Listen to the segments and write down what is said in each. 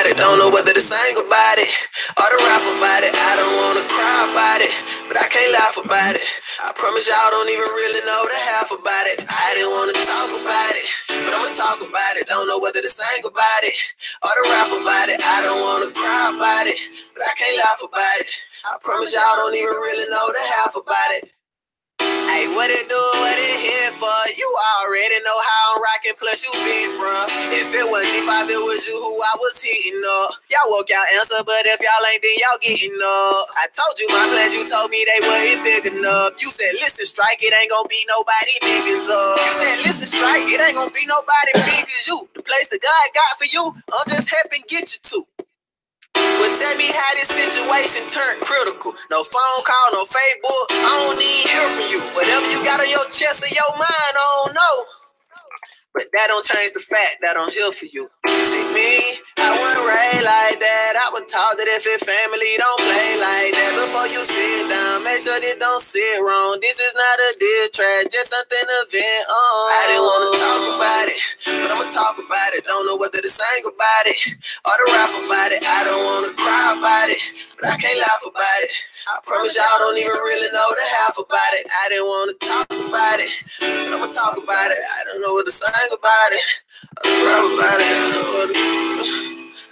about it. Don't know whether to sing about it or to rap about it. I don't wanna cry about it, but I can't laugh about it. I promise y'all don't even really know the half about it. I didn't wanna talk about it, but I'ma talk about it. Don't know whether to sing about it or to rap about it. I don't wanna cry about it, but I can't laugh about it. I promise y'all don't even really know the half about it. Hey, what it do, what it here for? You already know how I'm rocking, plus you big, bro. If it was G5, it was you who I was hitting up. Y'all woke y'all answer, but if y'all ain't, then y'all getting up. I told you my plans, you told me they wasn't big enough. You said, listen, strike, it ain't gonna be nobody big as us. You said, listen, strike, it ain't gonna be nobody big as you. The place that God got for you, I'm just helping get you to. But tell me how this situation turned critical. No phone call, no Facebook. I don't need hear from you. Whatever you got on your chest or your mind, I don't know. But that don't change the fact that I'm here for you. See me, I raised like that. I was taught that if it family don't play like that. Before you sit down, make sure this don't sit wrong. This is not a diss track, just something to vent on. I didn't wanna talk about it, but I'ma talk about it. Don't know whether to sing about it or to rap about it. I don't wanna cry about it, but I can't laugh about it. I promise y'all don't even really know the half about it. I didn't wanna talk about it, but I'ma talk about it. I don't know what to sing about it. About it.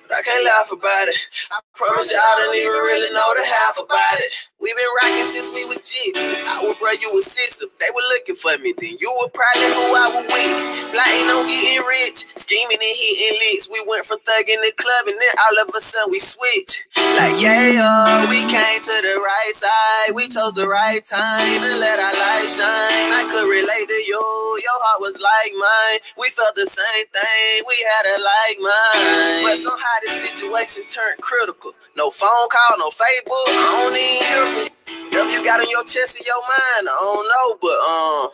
But I can't laugh about it. I promise y'all don't even really know the half about it. We been rocking since we were jigs. I would bro, you six. If they were looking for me, then you were probably who I was with. Plotting on getting rich, scheming and hitting licks. We went from thugging the club, and then all of a sudden we switched. Like yeah, uh, we came to the right side. We chose the right time to let our light shine. I could relate to you. Your heart was like mine. We felt the same thing. We had a like mind. But somehow this situation turned critical. No phone call, no Facebook. I don't even. Whatever you got on your chest and your mind, I don't know, but um.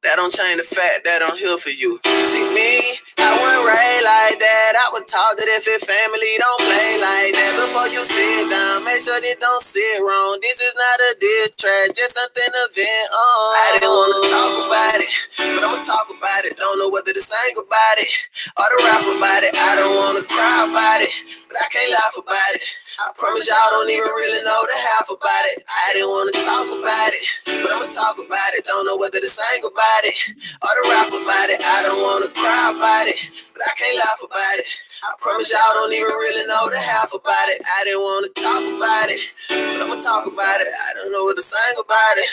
That don't change the fact that I'm here for you. See me, I wasn't raised like that. I was taught that if it family don't play like that. Before you sit down, make sure this don't sit wrong. This is not a diss track, just something to vent on. I didn't wanna talk about it, but I'ma talk about it. Don't know whether to sing about it or to rap about it. I don't wanna cry about it, but I can't laugh about it. I promise y'all don't even really know the half about it. I didn't wanna talk about it, but I'ma talk about it. Don't know whether to sing about it or to rap about it. I don't wanna cry about it, but I can't laugh about it. I promise y'all don't even really know the half about it. I didn't wanna talk about it, but I'ma talk about it. I don't know what to sing about it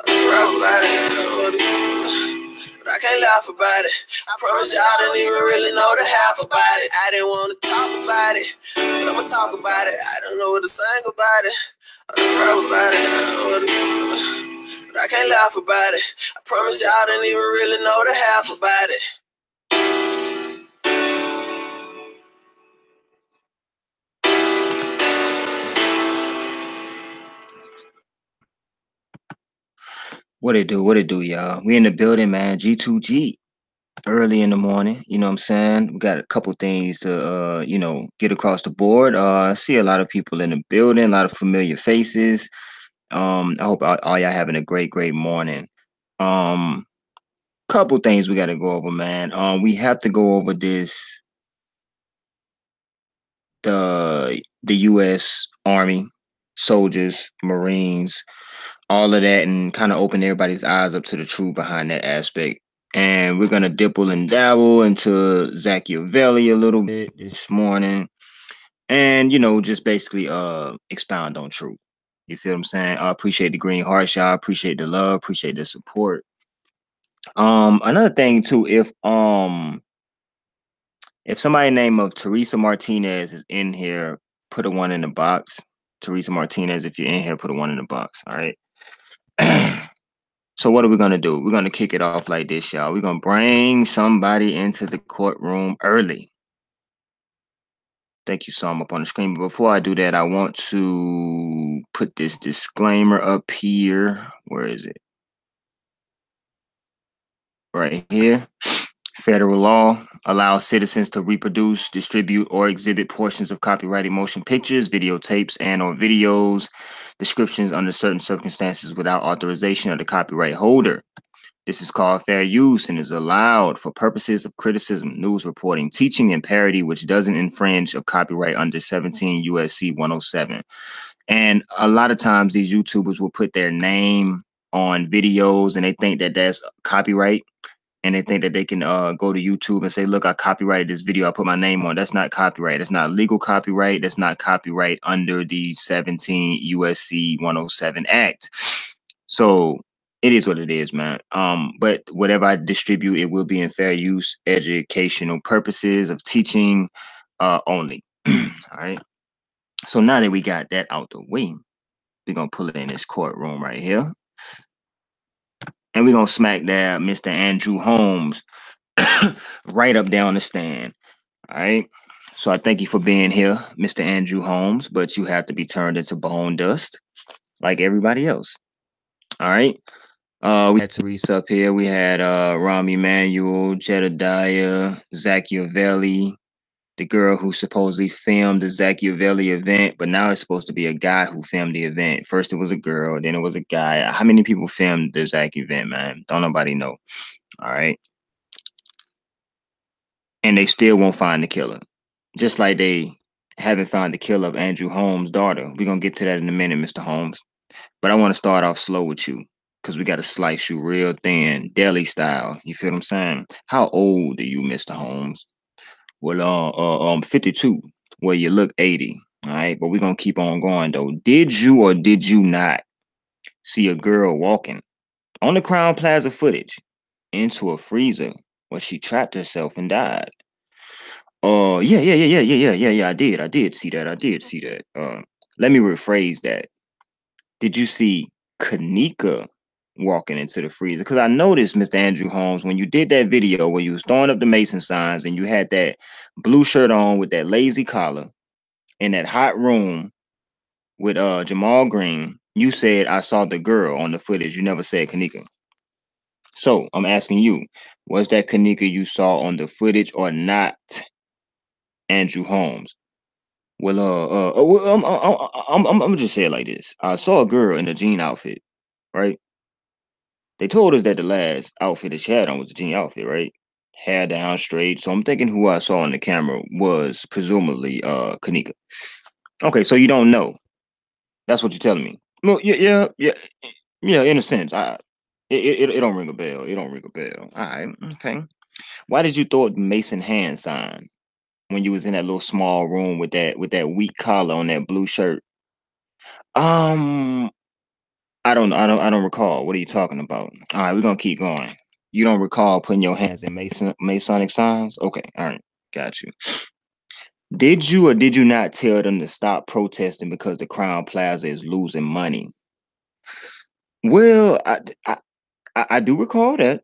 or to rap about it. I know to. But I can't laugh about it. I promise y'all don't even really know the half about it. I didn't wanna talk about it, but I'ma talk about it. I don't know what to sing about it. I don't rap about it. I don't know what to. But I can't laugh about it. I promise y'all don't even really know the half about it. What it do? What it do, y'all? We in the building, man. G2G. Early in the morning. You know what I'm saying? We got a couple things to uh, you know, get across the board. Uh I see a lot of people in the building, a lot of familiar faces. Um, I hope all, all y'all having a great, great morning. Um, couple things we gotta go over, man. Um, we have to go over this the the US Army, soldiers, Marines, all of that and kind of open everybody's eyes up to the truth behind that aspect. And we're gonna dipple and dabble into Machiavelli a little bit this morning, and you know, just basically uh expound on truth. You feel what I'm saying? I appreciate the green heart, y'all. Appreciate the love. Appreciate the support. Um, another thing too, if um if somebody name of Teresa Martinez is in here, put a one in the box. Teresa Martinez, if you're in here, put a one in the box. All right. so what are we gonna do? We're gonna kick it off like this, y'all. We're gonna bring somebody into the courtroom early. Thank you, so I'm up on the screen. But before I do that, I want to put this disclaimer up here. Where is it? Right here. Federal law allows citizens to reproduce, distribute, or exhibit portions of copyrighted motion pictures, videotapes, and or videos, descriptions under certain circumstances without authorization of the copyright holder. This is called fair use and is allowed for purposes of criticism, news reporting, teaching, and parody, which doesn't infringe of copyright under 17 USC 107. And a lot of times these YouTubers will put their name on videos and they think that that's copyright and they think that they can uh, go to YouTube and say, look, I copyrighted this video. I put my name on. That's not copyright. That's not legal copyright. That's not copyright under the 17 USC 107 Act. So it is what it is, man. Um, but whatever I distribute, it will be in fair use, educational purposes of teaching uh only. All right. So now that we got that out the way, we're gonna pull it in this courtroom right here. And we're gonna smack that Mr. Andrew Holmes right up down the stand. All right. So I thank you for being here, Mr. Andrew Holmes, but you have to be turned into bone dust like everybody else. All right. Uh, we had Teresa up here. We had uh Rahm Emanuel, Jedediah, Zachiavelli, the girl who supposedly filmed the Zachiavelli event, but now it's supposed to be a guy who filmed the event. First it was a girl, then it was a guy. How many people filmed the Zach event, man? Don't nobody know. All right. And they still won't find the killer. Just like they haven't found the killer of Andrew Holmes' daughter. We're gonna get to that in a minute, Mr. Holmes. But I want to start off slow with you because we got to slice you real thin, deli style. You feel what I'm saying? How old are you, Mr. Holmes? Well, uh, uh, um 52, where you look 80. All right, but we're gonna keep on going though. Did you or did you not see a girl walking on the Crowne Plaza footage into a freezer where she trapped herself and died? Uh yeah, yeah, yeah, yeah, yeah, yeah, yeah, yeah. I did, I did see that. I did see that. Uh, let me rephrase that. Did you see Kenneka walking into the freezer. Because I noticed, Mr. Andrew Holmes, when you did that video where you was throwing up the Mason signs and you had that blue shirt on with that lazy collar in that hot room with uh Ja'Mal Green, you said I saw the girl on the footage. You never said Kenneka. So I'm asking you, was that Kenneka you saw on the footage or not, Andrew Holmes? Well, uh, uh, uh I'm, I'm, I'm, I'm, I'm just say it like this. I saw a girl in a jean outfit, right? They told us that the last outfit that she had on was a jean outfit, right? Hair down straight. So I'm thinking who I saw on the camera was presumably uh Kenneka. Okay, so you don't know. That's what you're telling me. Well, yeah, yeah, yeah, yeah. In a sense, I it, it, it don't ring a bell. It don't ring a bell. All right, okay. Why did you throw a Mason hand sign when you was in that little small room with that with that weak collar on that blue shirt? Um, I don't I don't I don't recall. What are you talking about? All right, we're gonna keep going. You don't recall putting your hands in Mason Masonic signs? Okay, all right, got you. Did you or did you not tell them to stop protesting because the Crowne Plaza is losing money? Well, I I, I do recall that.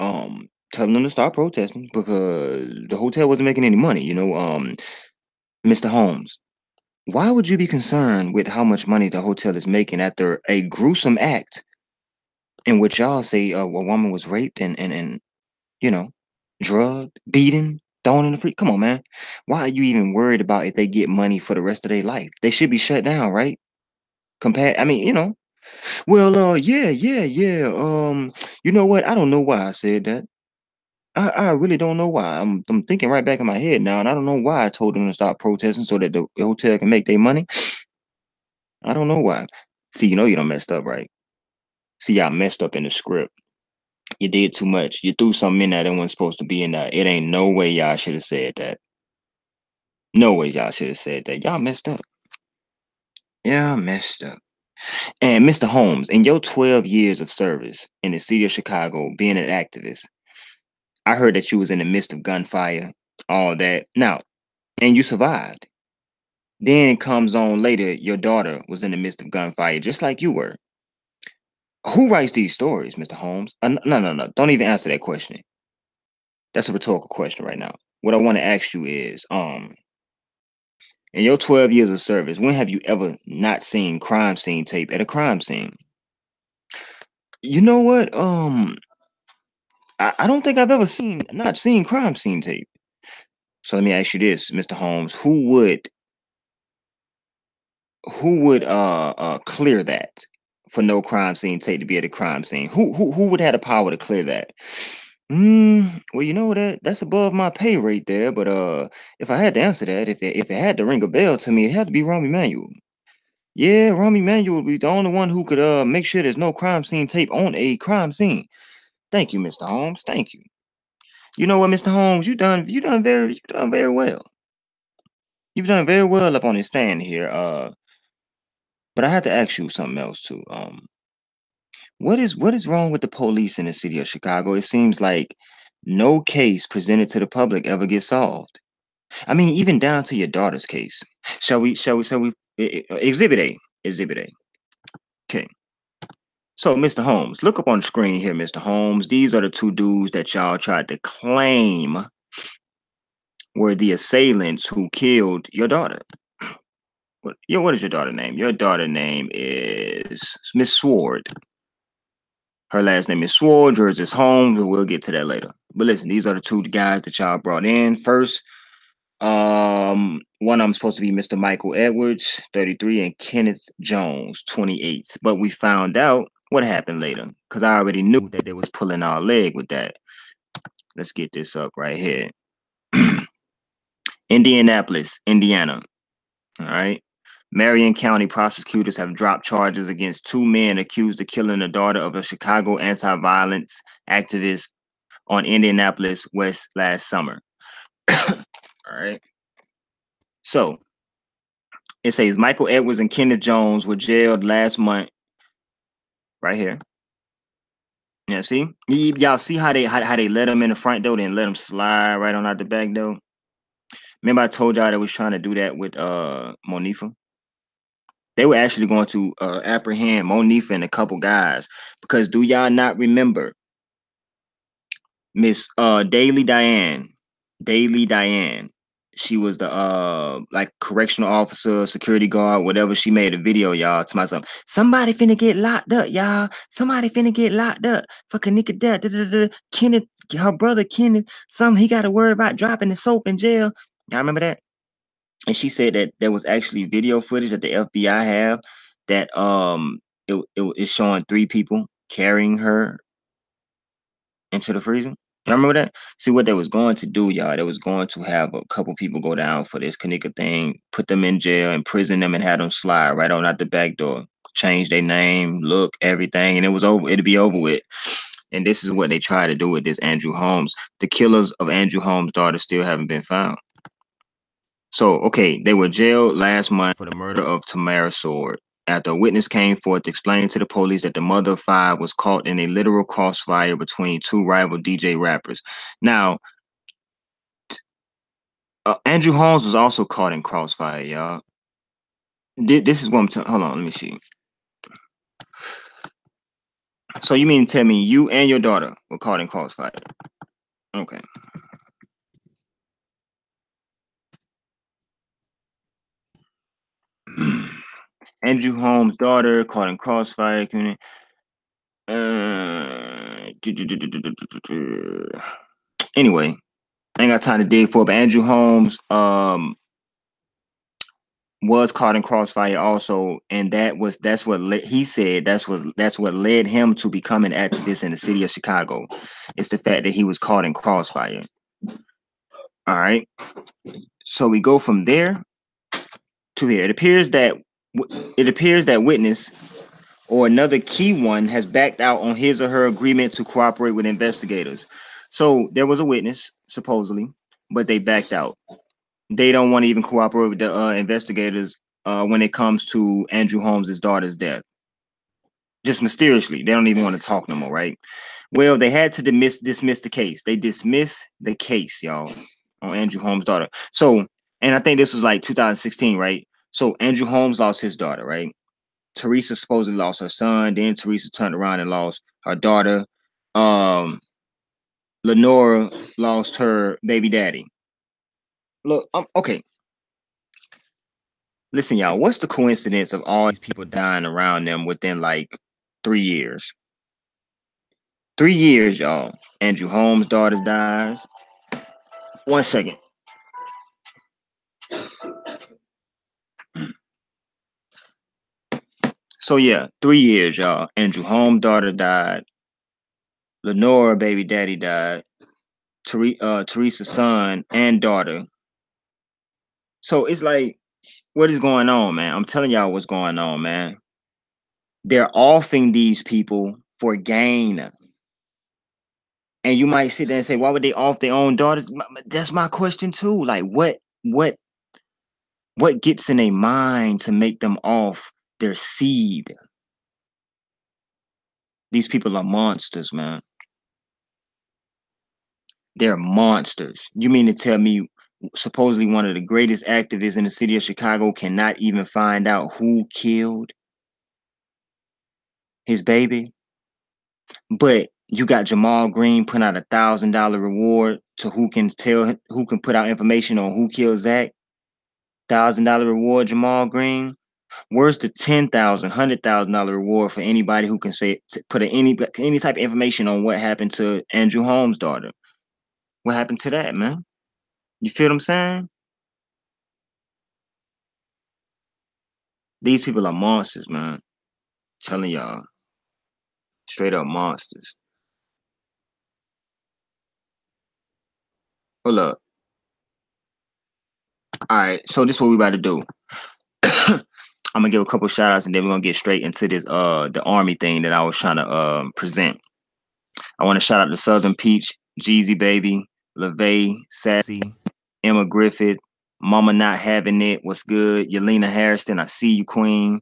Um, telling them to stop protesting because the hotel wasn't making any money. You know, um, Mr. Holmes, why would you be concerned with how much money the hotel is making after a gruesome act in which y'all say uh, a woman was raped and, and, and, you know, drugged, beaten, thrown in the free? Come on, man. Why are you even worried about if they get money for the rest of their life? They should be shut down, right? Compare, I mean, you know. Well, uh, yeah, yeah, yeah. Um, you know what? I don't know why I said that. I, I really don't know why. I'm I'm thinking right back in my head now, and I don't know why I told them to stop protesting so that the hotel can make their money. I don't know why. See, you know you don't messed up, right? See, y'all messed up in the script. You did too much. You threw something in there that wasn't supposed to be in there. It ain't no way y'all should have said that. No way y'all should have said that. Y'all messed up. Yeah, messed up. And Mr. Holmes, in your 12 years of service in the city of Chicago, being an activist, I heard that you was in the midst of gunfire, all that. Now, and you survived. Then it comes on later, your daughter was in the midst of gunfire, just like you were. Who writes these stories, Mr. Holmes? Uh, no, no, no. Don't even answer that question. That's a rhetorical question right now. What I want to ask you is, um, in your 12 years of service, when have you ever not seen crime scene tape at a crime scene? You know what? Um, I, don't think I've ever seen not seen crime scene tape. So let me ask you this, Mr. Holmes, who would who would uh uh clear that for no crime scene tape to be at a crime scene. Who who who would have the power to clear that? Mm, well, you know that that's above my pay rate there. But uh, if I had to answer that, if it, if it had to ring a bell to me, it had to be Rahm Emanuel. Yeah, Rahm Emanuel would be the only one who could uh make sure there's no crime scene tape on a crime scene. Thank you, Mr. Holmes. Thank you. You know what, Mr. Holmes, you done you done very you done very well. You've done very well up on this stand here. Uh, but I have to ask you something else too. Um, what is what is wrong with the police in the city of Chicago? It seems like no case presented to the public ever gets solved. I mean, even down to your daughter's case. Shall we? Shall we? Shall we? Exhibit A. Exhibit A. Okay. So, Mr. Holmes, look up on the screen here, Mr. Holmes. These are the two dudes that y'all tried to claim were the assailants who killed your daughter. What, what is your daughter name? Your daughter name is Miss Sword. Her last name is Sword. Yours is Holmes. We'll get to that later. But listen, these are the two guys that y'all brought in. First, um, one them supposed to be Mr. Michael Edwards, 33, and Kenneth Jones, 28. But we found out what happened later because I already knew that they was pulling our leg with that. Let's get this up right here. Indianapolis, Indiana. All right. Marion County prosecutors have dropped charges against two men accused of killing the daughter of a Chicago anti-violence activist on Indianapolis West last summer. All right. So it says Michael Edwards and Kenneth Jones were jailed last month. Right here. Yeah, see? y'all see how they how, how they let them in the front door then let them slide right on out the back door? Remember I told y'all that was trying to do that with uh Monifa? They were actually going to uh, apprehend Monifa and a couple guys because do y'all not remember Miss uh Daily Diane, Daily Diane she was the uh like correctional officer, security guard, whatever. She made a video, y'all, to myself. Somebody finna get locked up, y'all. Somebody finna get locked up. Fucking nigga dead. Da, da, da. Kenneth, her brother Kenneth, some he got to worry about dropping the soap in jail. Y'all remember that? And she said that there was actually video footage that the FBI have that um it, it is showing three people carrying her into the freezer. I remember that? See what they was going to do, y'all. They was going to have a couple people go down for this Kenneka thing, put them in jail, imprison them, and have them slide right on out the back door. Change their name, look, everything, and it was over. It'd be over with. And this is what they try to do with this Andrew Holmes. The killers of Andrew Holmes' daughter still haven't been found. So, okay, they were jailed last month for the murder of Tamara Sword after a witness came forth explaining to the police that the mother of five was caught in a literal crossfire between two rival DJ rappers. Now, uh, Andrew Holmes was also caught in crossfire, y'all. This is what I'm telling. Hold on, let me see. So you mean to tell me you and your daughter were caught in crossfire? Okay. Andrew Holmes' daughter caught in crossfire. Uh, anyway, I ain't got time to dig for it, but Andrew Holmes um was caught in crossfire also, and that was that's what le- he said that's what that's what led him to become an activist in the city of Chicago. It's the fact that he was caught in crossfire. All right, so we go from there to here. It appears that it appears that witness or another key one has backed out on his or her agreement to cooperate with investigators. So there was a witness, supposedly, but they backed out. They don't want to even cooperate with the uh, investigators uh, when it comes to Andrew Holmes' daughter's death. Just mysteriously, they don't even want to talk no more, right? Well, they had to dismiss dismiss the case. They dismiss the case, y'all, on Andrew Holmes' daughter. So, and I think this was like 2016, right? So Andrew Holmes lost his daughter, right? Teresa supposedly lost her son. Then Teresa turned around and lost her daughter. Um, Lenora lost her baby daddy. Look, um, okay. Listen, y'all, what's the coincidence of all these people dying around them within like three years? Three years, y'all. Andrew Holmes' daughter dies. One second. So yeah, three years, y'all. Andrew Home daughter died. Lenora baby daddy died. Ther- uh, Teresa's son and daughter. So it's like, what is going on, man? I'm telling y'all what's going on, man. They're offing these people for gain. And you might sit there and say, why would they off their own daughters? That's my question too. Like, what, what, what gets in their mind to make them off their seed? These people are monsters, man. They're monsters. You mean to tell me supposedly one of the greatest activists in the city of Chicago cannot even find out who killed his baby? But you got Ja'Mal Green putting out a thousand dollar reward to who can tell who can put out information on who killed Zach. Thousand dollar reward, Ja'Mal Green. Where's the ten thousand, hundred thousand dollar reward for anybody who can say put any any type of information on what happened to Andrew Holmes' daughter? What happened to that, man? You feel what I'm saying? These people are monsters, man. I'm telling y'all. Straight up monsters. Hold up. All right, so this is what we about to do. I'm gonna give a couple shout outs and then we're gonna get straight into this uh the army thing that I was trying to um present. I want to shout out to Southern Peach, Jeezy Baby, LeVay, Sassy, Emma Griffith, Mama Not Having It, what's good? Yelena Harrison, I see you, Queen.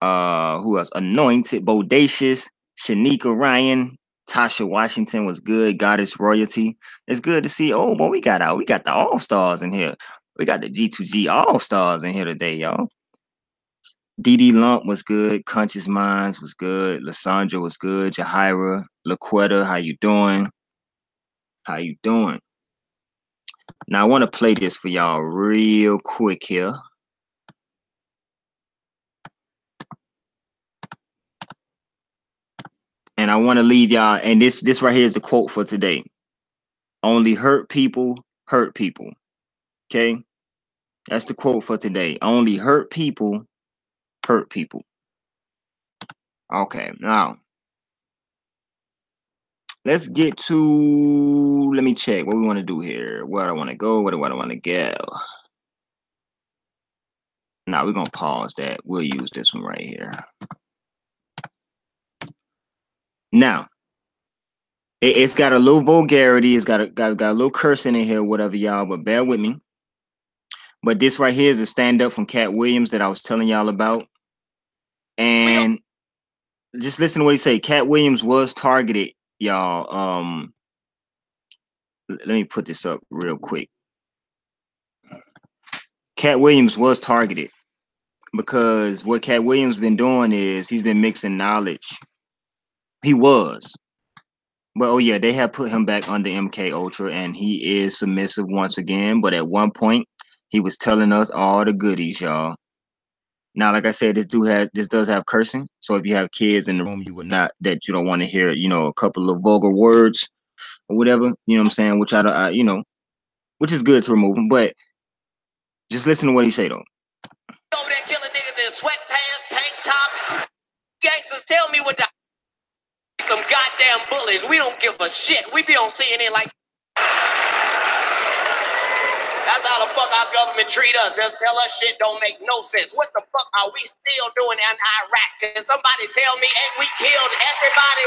Uh, who else? Anointed, Bodacious, Shanika Ryan, Tasha Washington was good. Goddess Royalty. It's good to see. Oh, boy, we got out. We got the All Stars in here. We got the G2G All Stars in here today, y'all. DD Lump was good. Conscious Minds was good. Lysandra was good. Jahira, Laquetta, how you doing? How you doing? Now I want to play this for y'all real quick here. And I want to leave y'all, and this this right here is the quote for today. Only hurt people hurt people. Okay? That's the quote for today. Only hurt people hurt people. Okay, now let's get to let me check what we want to do here. Where do I want to go? Where do I want to go? Now we're gonna pause that. We'll use this one right here. Now, it, has got a little vulgarity. It's got a got, got a little cursing in here, whatever y'all. But bear with me. But this right here is a stand up from Katt Williams that I was telling y'all about, and just listen to what he say. Katt Williams was targeted, y'all. Um, let me put this up real quick. Katt Williams was targeted because what Katt Williams been doing is he's been mixing knowledge he was. But oh yeah, they have put him back under MK Ultra, and he is submissive once again. But at one point, he was telling us all the goodies, y'all. Now, like I said, this do have this does have cursing. So if you have kids in the room, you would not that you don't want to hear, you know, a couple of vulgar words or whatever. You know what I'm saying? Which I, I you know, which is good to remove them. But just listen to what he say though. Over there killing niggas in sweatpants, tank tops. Gangsters, tell me what the some goddamn bullies. We don't give a shit. We be on CNN like. That's how the fuck our government treat us. Just tell us shit don't make no sense. What the fuck are we still doing in Iraq? Can somebody tell me ain't we killed everybody?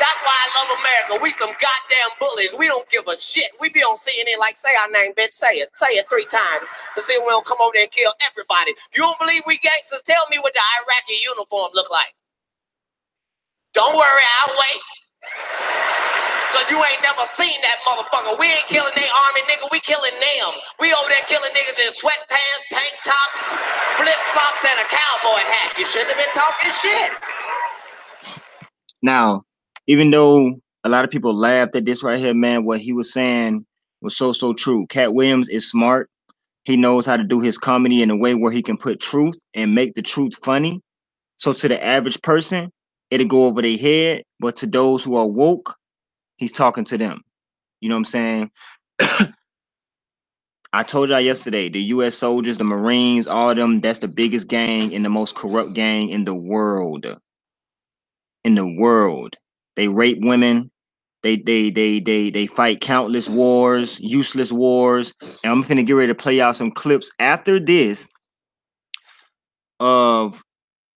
That's why I love America. We some goddamn bullies. We don't give a shit. We be on CNN like, say our name, bitch. Say it. Say it three times. To see we don't come over there and kill everybody. You don't believe we gangsters? Tell me what the Iraqi uniform look like. Don't worry, I'll wait. You ain't never seen that motherfucker. We ain't killing their army, nigga. We killing them. We over there killing niggas in sweatpants, tank tops, flip flops, and a cowboy hat. You shouldn't have been talking shit. Now, even though a lot of people laughed at this right here, man, what he was saying was so so true. Katt Williams is smart. He knows how to do his comedy in a way where he can put truth and make the truth funny. So to the average person, it'll go over their head. But to those who are woke, he's talking to them. You know what I'm saying? I told y'all yesterday, the U.S. soldiers, the Marines, all of them, that's the biggest gang and the most corrupt gang in the world. In the world. They rape women. They they they they they fight countless wars, useless wars. And I'm gonna get ready to play out some clips after this of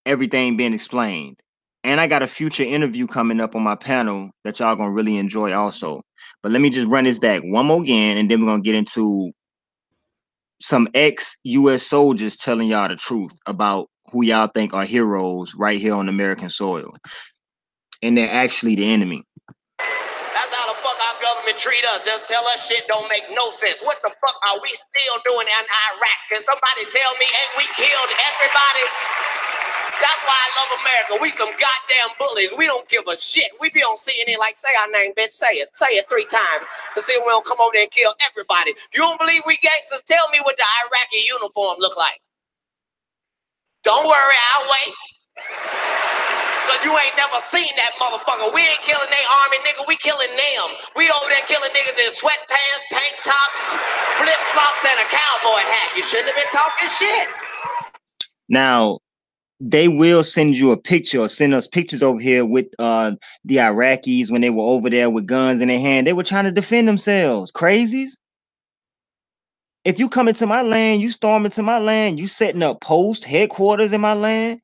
everything being explained. And I got a future interview coming up on my panel that y'all gonna really enjoy also. But let me just run this back one more again, and then we're gonna get into some ex-US soldiers telling y'all the truth about who y'all think are heroes right here on American soil. And they're actually the enemy. That's how the fuck our government treat us. Just tell us shit don't make no sense. What the fuck are we still doing in Iraq? Can somebody tell me ain't we killed everybody? That's why I love America. We some goddamn bullies. We don't give a shit. We be on CNN like, say our name, bitch. Say it. Say it three times. To see if we don't come over there and kill everybody. You don't believe we gangsters? Tell me what the Iraqi uniform look like. Don't worry, I'll wait. Cause you ain't never seen that motherfucker. We ain't killing their army, nigga. We killing them. We over there killing niggas in sweatpants, tank tops, flip flops, and a cowboy hat. You shouldn't have been talking shit. Now, they will send you a picture or send us pictures over here with uh the Iraqis when they were over there with guns in their hand. They were trying to defend themselves. Crazies. If you come into my land, you storm into my land, you setting up post headquarters in my land.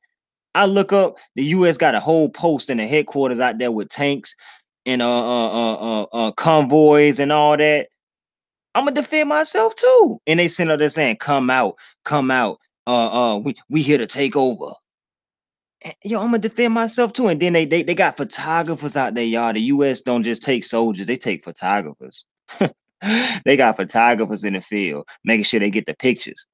I look up the U.S. got a whole post in the headquarters out there with tanks and uh uh uh uh, uh convoys and all that. I'm gonna defend myself too. And they send up there saying, "Come out, come out. Uh uh, we we here to take over." yo, I'm gonna defend myself too. And then they, they they got photographers out there, y'all. The US don't just take soldiers, they take photographers. they got photographers in the field, making sure they get the pictures.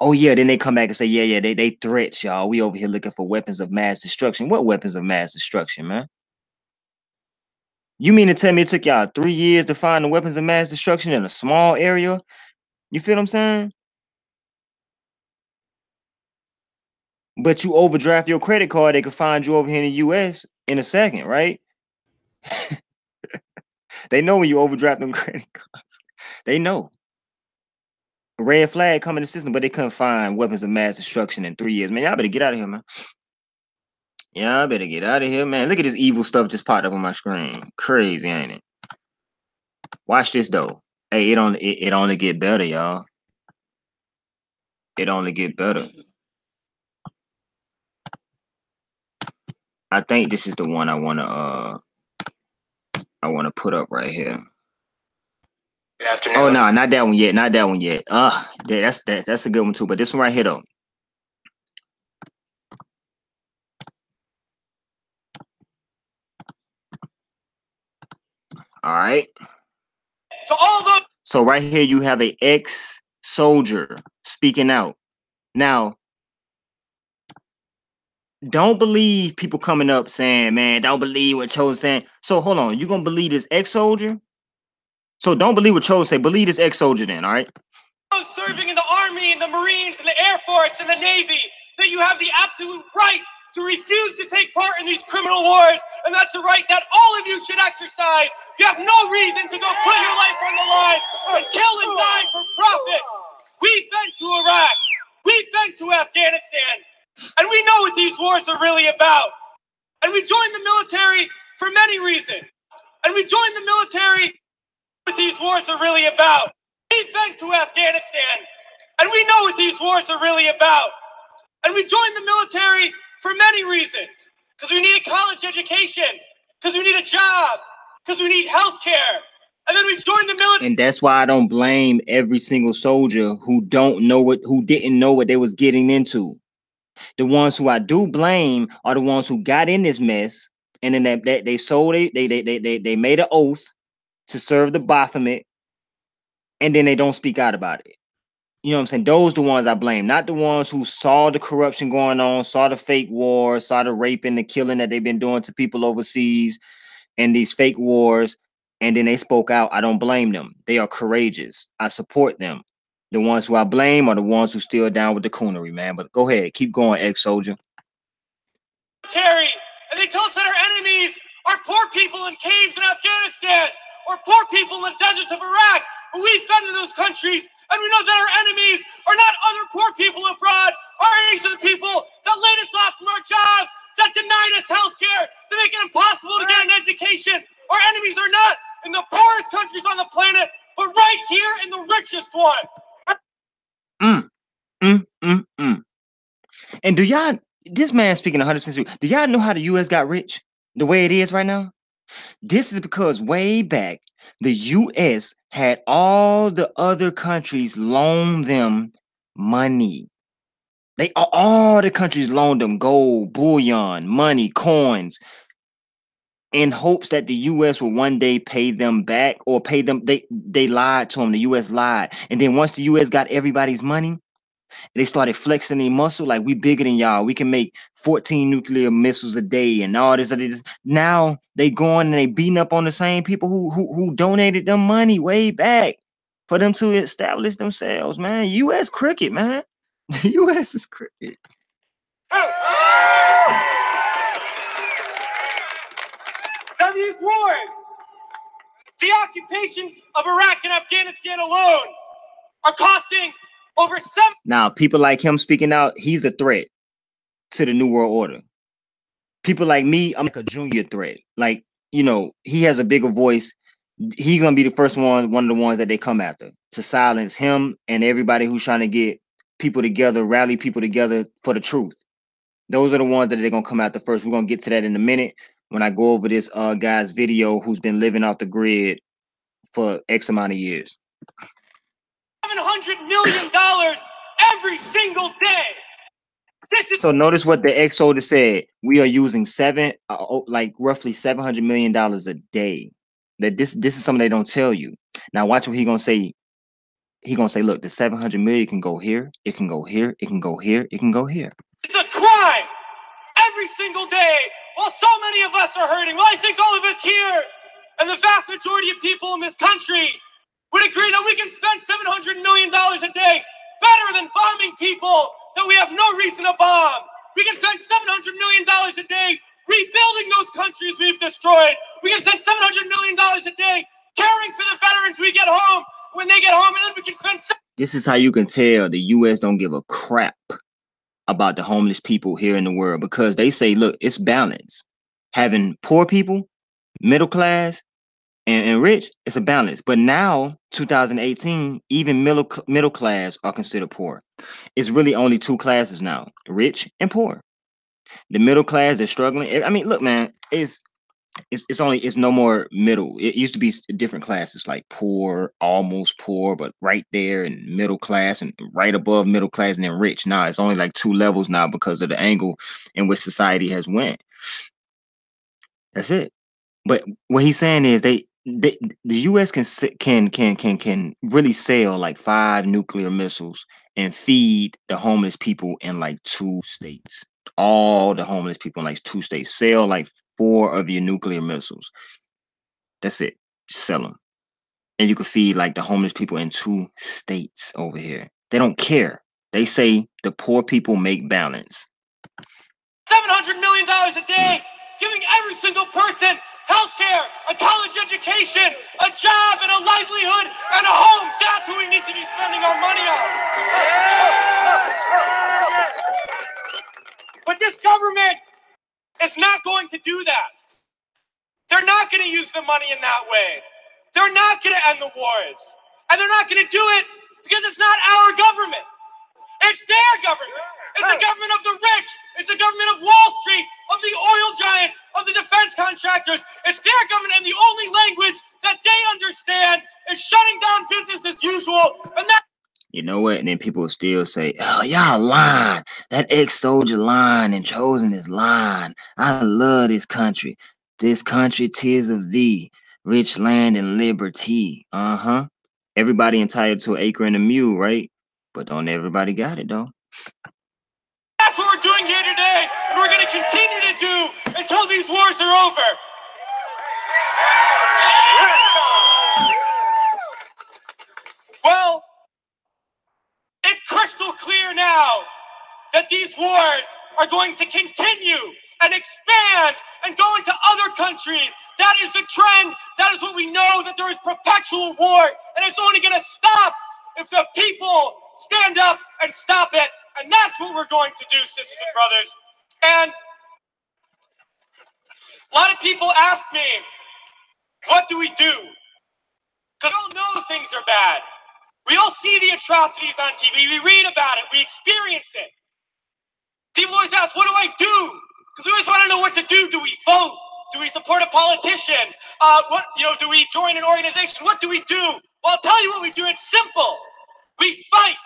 Oh yeah, then they come back and say, yeah, yeah, they they threats, y'all. We over here looking for weapons of mass destruction. What weapons of mass destruction, man? You mean to tell me it took y'all three years to find the weapons of mass destruction in a small area? You feel what I'm saying? But you overdraft your credit card, they could find you over here in the US in a second, right? they know when you overdraft them credit cards. They know. Red flag coming in the system, but they couldn't find weapons of mass destruction in three years. Man, y'all better get out of here, man. Y'all better get out of here, man. Look at this evil stuff just popped up on my screen. Crazy, ain't it? Watch this though. Hey, it only it, it only get better, y'all. It only get better. I think this is the one I want to uh I want to put up right here. Oh no, not that one yet. Not that one yet. Uh that's that, that's a good one too. But this one right here though. All right. To all the So right here you have a ex soldier speaking out. Now, don't believe people coming up saying, man, don't believe what Cho's saying. So hold on, you gonna believe this ex-soldier? So don't believe what Cho say, believe this ex-soldier then, all right? serving in the army and the marines and the air force and the navy that you have the absolute right to refuse to take part in these criminal wars and that's the right that all of you should exercise you have no reason to go put your life on the line and kill and die for profit we've been to iraq we've been to afghanistan and we know what these wars are really about. And we joined the military for many reasons. And we joined the military what these wars are really about. We've been to Afghanistan. And we know what these wars are really about. And we joined the military for many reasons. Because we need a college education. Because we need a job. Because we need health care. And then we joined the military. And that's why I don't blame every single soldier who don't know what who didn't know what they was getting into. The ones who I do blame are the ones who got in this mess and then they, they, they sold it, they, they, they, they, they made an oath to serve the Baphomet and then they don't speak out about it. You know what I'm saying? Those the ones I blame, not the ones who saw the corruption going on, saw the fake wars, saw the raping, the killing that they've been doing to people overseas and these fake wars, and then they spoke out. I don't blame them. They are courageous. I support them. The ones who I blame are the ones who still down with the coonery, man. But go ahead, keep going, ex-soldier. Terry, and they tell us that our enemies are poor people in caves in Afghanistan or poor people in the deserts of Iraq. but we've been to those countries and we know that our enemies are not other poor people abroad. Our enemies are the people that laid us off from our jobs, that denied us health care, that make it impossible to get an education. Our enemies are not in the poorest countries on the planet, but right here in the richest one. Mm, mm, mm, mm. And do y'all, this man speaking 100% true, do y'all know how the US got rich the way it is right now? This is because way back, the US had all the other countries loan them money. They all the countries loaned them gold, bullion, money, coins, in hopes that the US will one day pay them back or pay them. They they lied to them. The US lied. And then once the US got everybody's money, they started flexing their muscle like we bigger than y'all. We can make 14 nuclear missiles a day and all this. this. Now they going and they beating up on the same people who who who donated them money way back for them to establish themselves, man. US cricket, man. The US is cricket. Oh, oh, Now these wars, the occupations of Iraq and Afghanistan alone are costing over seven. Now, people like him speaking out, he's a threat to the New World Order. People like me, I'm like a junior threat. Like, you know, he has a bigger voice. He's gonna be the first one, one of the ones that they come after to silence him and everybody who's trying to get people together, rally people together for the truth. Those are the ones that they're gonna come after first. We're gonna get to that in a minute when I go over this uh guy's video who's been living off the grid for X amount of years. $700 million every single day. This is So notice what the ex soldier said. We are using seven, uh, oh, like roughly seven hundred million dollars a day. That this this is something they don't tell you. Now watch what he gonna say. He gonna say, look, the seven hundred million can go here, it can go here, it can go here, it can go here. it's a crime every single day while so many of us are hurting. Well, I think all of us here and the vast majority of people in this country would agree that we can spend $700 million a day better than bombing people that we have no reason to bomb. We can spend $700 million a day rebuilding those countries we've destroyed. We can spend $700 million a day caring for the veterans we get home when they get home, and then we can spend. This is how you can tell the US don't give a crap about the homeless people here in the world because they say, look, it's balance. Having poor people, middle class, and, and rich, it's a balance. But now, 2018, even middle middle class are considered poor. It's really only two classes now: rich and poor. The middle class is struggling. I mean, look, man, it's it's it's only it's no more middle. It used to be different classes like poor, almost poor, but right there and middle class and right above middle class and then rich. Now it's only like two levels now because of the angle in which society has went. That's it. But what he's saying is they, they the U.S. can can can can can really sell like five nuclear missiles and feed the homeless people in like two states. All the homeless people in like two states sell like four of your nuclear missiles. That's it. Sell them, and you can feed like the homeless people in two states over here. They don't care. They say the poor people make balance. $700 million a day, mm. giving every single person health care, a college education, a job, and a livelihood, and a home. That's who we need to be spending our money on. But this government is not going to do that. They're not going to use the money in that way. They're not going to end the wars. And they're not going to do it because it's not our government. It's their government. It's the government of the rich. It's the government of Wall Street, of the oil giants, of the defense contractors. It's their government, and the only language that they understand is shutting down business as usual. And that You know what? And then people still say, "Oh, y'all lying. That ex-soldier lying and chosen is lying. I love this country. This country, tears of thee, rich land and liberty. Uh huh. Everybody entitled to an acre and a mule, right? But don't everybody got it though. That's what we're doing here today, and we're going to continue to do until these wars are over. Well, it's crystal clear now that these wars are going to continue and expand and go into other countries. That is the trend. That is what we know that there is perpetual war, and it's only going to stop if the people stand up and stop it. And that's what we're going to do, sisters and brothers. And a lot of people ask me, what do we do? Because we all know things are bad. We all see the atrocities on TV. We read about it. We experience it. People always ask, what do I do? Because we always want to know what to do. Do we vote? Do we support a politician? Uh, what you know? Do we join an organization? What do we do? Well, I'll tell you what we do. It's simple. We fight.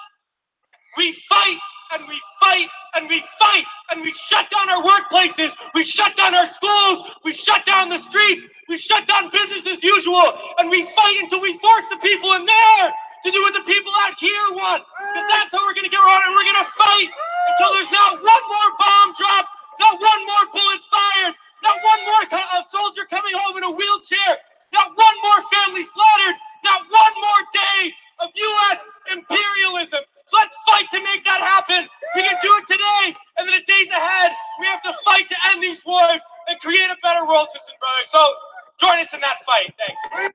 We fight and we fight and we fight and we shut down our workplaces. We shut down our schools. We shut down the streets. We shut down business as usual. And we fight until we force the people in there to do what the people out here want. Because that's how we're going to get around and we're going to fight until there's not one more bomb dropped, not one more bullet fired, not one more soldier coming home in a wheelchair, not one more family slaughtered, not one more day of U.S. imperialism. So let's fight to make that happen. We can do it today, and then the days ahead, we have to fight to end these wars and create a better world, system, and brothers. So join us in that fight. Thanks.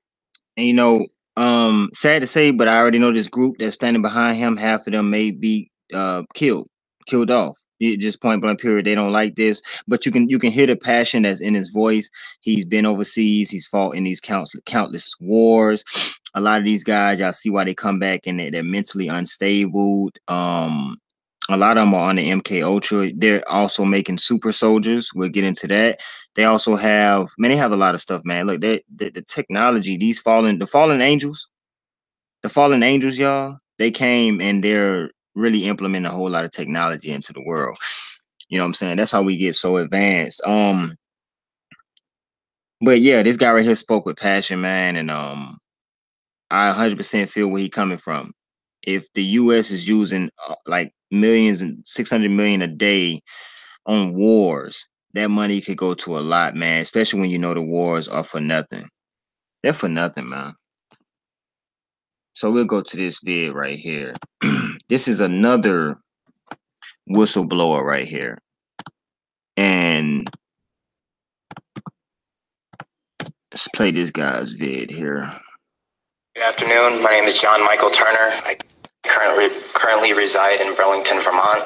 And you know, um, sad to say, but I already know this group that's standing behind him. Half of them may be uh killed, killed off. It just point blank period. They don't like this, but you can you can hear the passion that's in his voice. He's been overseas. He's fought in these countless countless wars. A lot of these guys, y'all see why they come back and they, they're mentally unstable. Um, a lot of them are on the MK Ultra. They're also making super soldiers. We'll get into that. They also have man, they have a lot of stuff, man. Look, the, the technology, these fallen, the fallen angels, the fallen angels, y'all, they came and they're really implementing a whole lot of technology into the world. You know what I'm saying? That's how we get so advanced. Um, but yeah, this guy right here spoke with passion, man, and um, I 100% feel where he coming from. If the U.S. is using uh, like millions and 600 million a day on wars, that money could go to a lot, man. Especially when you know the wars are for nothing. They're for nothing, man. So we'll go to this vid right here. this is another whistleblower right here. And let's play this guy's vid here. Good afternoon. My name is John Michael Turner. I currently currently reside in Burlington, Vermont.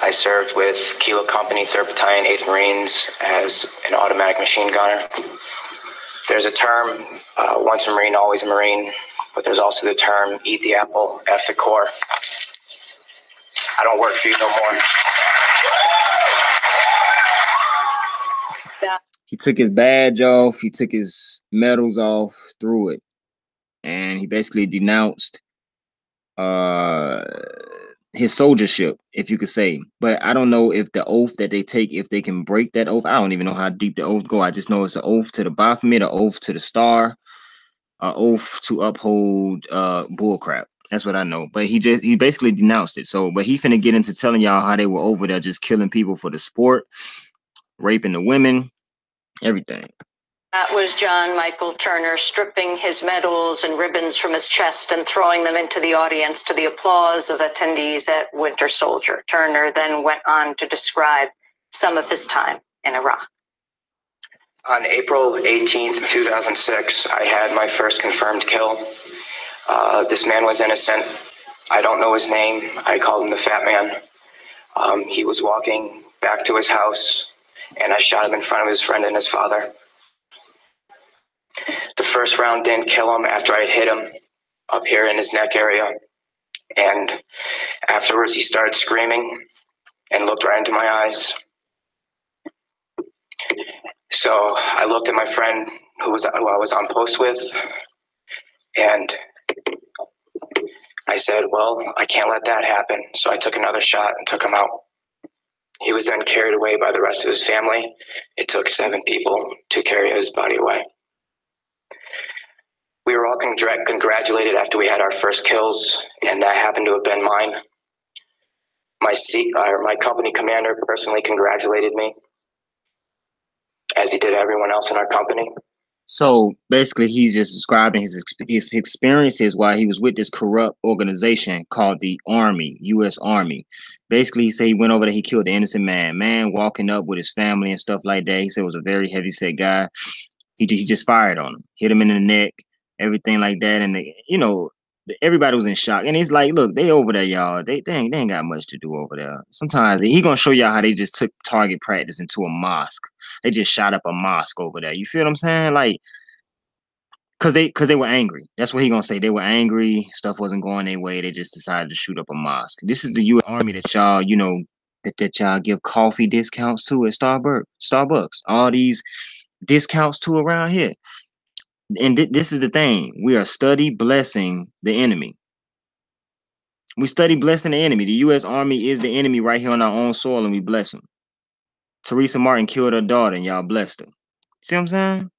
I served with Kilo Company, 3rd Battalion, 8th Marines as an automatic machine gunner. There's a term, uh, once a Marine, always a Marine, but there's also the term, eat the apple, F the Corps. I don't work for you no more. He took his badge off, he took his medals off, threw it, and he basically denounced uh his soldiership, if you could say. But I don't know if the oath that they take, if they can break that oath. I don't even know how deep the oath go. I just know it's an oath to the Baphomet, an oath to the star, an oath to uphold uh bullcrap. That's what I know. But he just he basically denounced it. So, but he finna get into telling y'all how they were over there just killing people for the sport, raping the women, everything. That was John Michael Turner stripping his medals and ribbons from his chest and throwing them into the audience to the applause of attendees at Winter Soldier. Turner then went on to describe some of his time in Iraq. On April 18th, 2006, I had my first confirmed kill. Uh, this man was innocent. I don't know his name. I called him the Fat Man. Um, he was walking back to his house, and I shot him in front of his friend and his father. The first round didn't kill him after I hit him up here in his neck area. And afterwards, he started screaming and looked right into my eyes. So I looked at my friend who was who I was on post with, and I said, "Well, I can't let that happen." So I took another shot and took him out. He was then carried away by the rest of his family. It took seven people to carry his body away. We were all congr- congratulated after we had our first kills, and that happened to have been mine. My C- or my company commander personally congratulated me, as he did everyone else in our company. So basically, he's just describing his his experiences while he was with this corrupt organization called the Army, U.S. Army. Basically, he said he went over there, he killed an innocent man, man walking up with his family and stuff like that. He said it was a very heavy set guy. He he just fired on him, hit him in the neck, everything like that, and they, you know everybody was in shock. And he's like, look, they over there, y'all. They, they, ain't, they ain't got much to do over there. Sometimes he gonna show y'all how they just took target practice into a mosque. They just shot up a mosque over there. You feel what I'm saying? Like, cause they cause they were angry. That's what he gonna say. They were angry. Stuff wasn't going their way. They just decided to shoot up a mosque. This is the U.S. Army that y'all, you know, that, that y'all give coffee discounts to at Starbucks. Starbucks. All these discounts to around here. And th- this is the thing we are study blessing the enemy. We study blessing the enemy. The u.s army is the enemy right here on our own soil and we bless them teresa martin killed her daughter and y'all blessed her. See what i'm saying?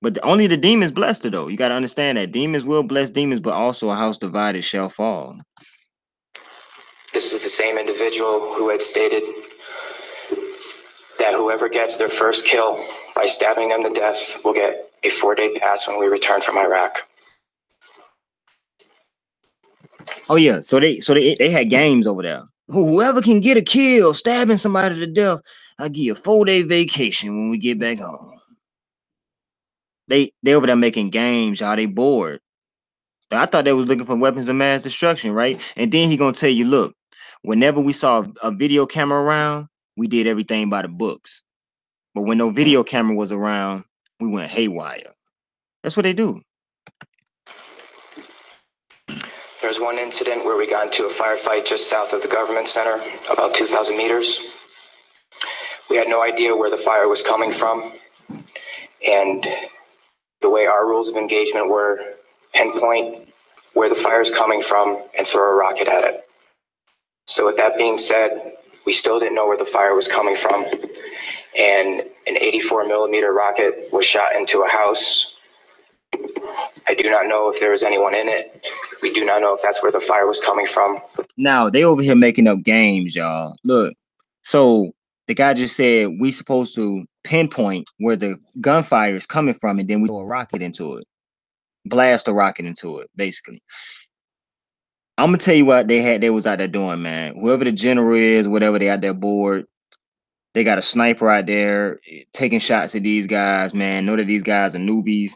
But the, only the demons blessed her though. You got to understand that. Demons will bless demons but also a house divided shall fall. This is the same individual who had stated that whoever gets their first kill by stabbing them to death we'll get a four day pass when we return from Iraq. Oh yeah, so they so they they had games over there. Whoever can get a kill, stabbing somebody to death, I'll give you a four day vacation when we get back home. They they over there making games, y'all. They bored. I thought they was looking for weapons of mass destruction, right? And then he gonna tell you, look, whenever we saw a video camera around, we did everything by the books. But when no video camera was around, we went haywire. That's what they do. There's one incident where we got into a firefight just south of the government center, about 2,000 meters. We had no idea where the fire was coming from. And the way our rules of engagement were pinpoint where the fire is coming from and throw a rocket at it. So, with that being said, we still didn't know where the fire was coming from and an 84 millimeter rocket was shot into a house. I do not know if there was anyone in it. We do not know if that's where the fire was coming from. Now they over here making up games, y'all. Look, so the guy just said we supposed to pinpoint where the gunfire is coming from, and then we throw a rocket into it, blast a rocket into it, basically. I'm gonna tell you what they had. They was out there doing, man. Whoever the general is, whatever they out there bored, they got a sniper out there eh, taking shots at these guys, man. Know that these guys are newbies,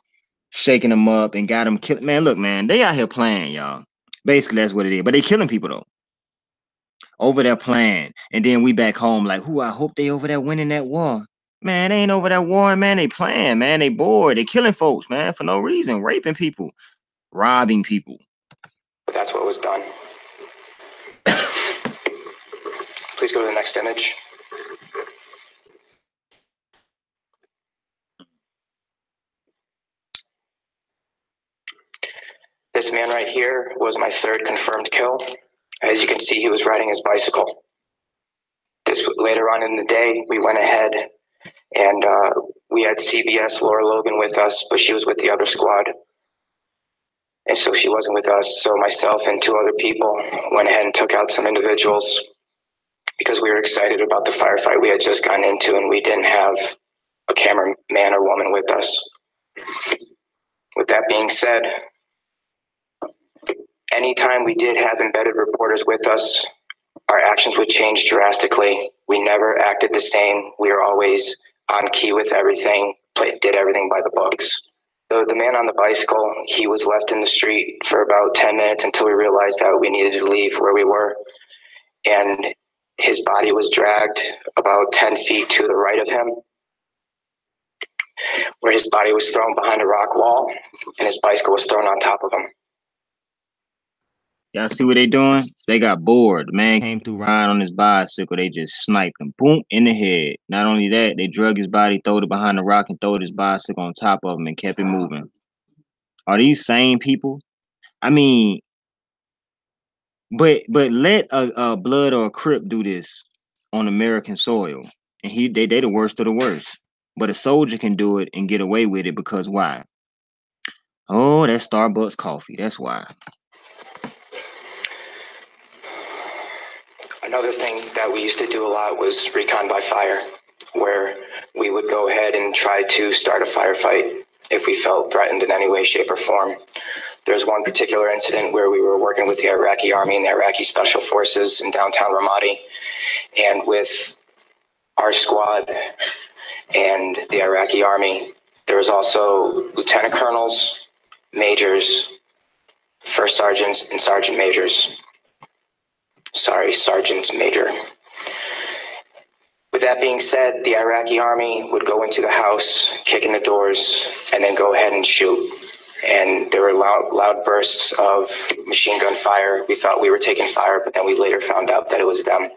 shaking them up and got them killed. Man, look, man, they out here playing, y'all. Basically, that's what it is. But they killing people though. Over there playing. And then we back home, like, who I hope they over there winning that war. Man, they ain't over that war, man. They playing, man. They bored. They killing folks, man, for no reason, raping people, robbing people. That's what was done. Please go to the next image. This man right here was my third confirmed kill. As you can see, he was riding his bicycle. This later on in the day, we went ahead and uh, we had CBS Lara Logan with us, but she was with the other squad. And so she wasn't with us. So myself and two other people went ahead and took out some individuals because we were excited about the firefight we had just gotten into and we didn't have a cameraman or woman with us. With that being said, anytime we did have embedded reporters with us, our actions would change drastically. We never acted the same. We were always on key with everything, played, did everything by the books. So the man on the bicycle, he was left in the street for about 10 minutes until we realized that we needed to leave where we were. And his body was dragged about 10 feet to the right of him, where his body was thrown behind a rock wall and his bicycle was thrown on top of him. Y'all see what they doing? They got bored. Man came through riding on his bicycle. They just sniped him. Boom, in the head. Not only that, they drug his body, throwed it behind the rock, and throwed his bicycle on top of him and kept it moving. Are these same people? I mean, but but let a, a blood or a crip do this on American soil. And he they they the worst of the worst. But a soldier can do it and get away with it because why? Oh, that Starbucks coffee. That's why. Another thing that we used to do a lot was recon by fire, where we would go ahead and try to start a firefight if we felt threatened in any way, shape, or form. There's one particular incident where we were working with the Iraqi army and the Iraqi special forces in downtown Ramadi, and with our squad and the Iraqi army, there was also lieutenant colonels, majors, first sergeants, and sergeant majors. Sorry, sergeants major. With that being said, the Iraqi army would go into the house, kick in the doors, and then go ahead and shoot. And there were loud, loud bursts of machine gun fire. We thought we were taking fire, but then we later found out that it was them.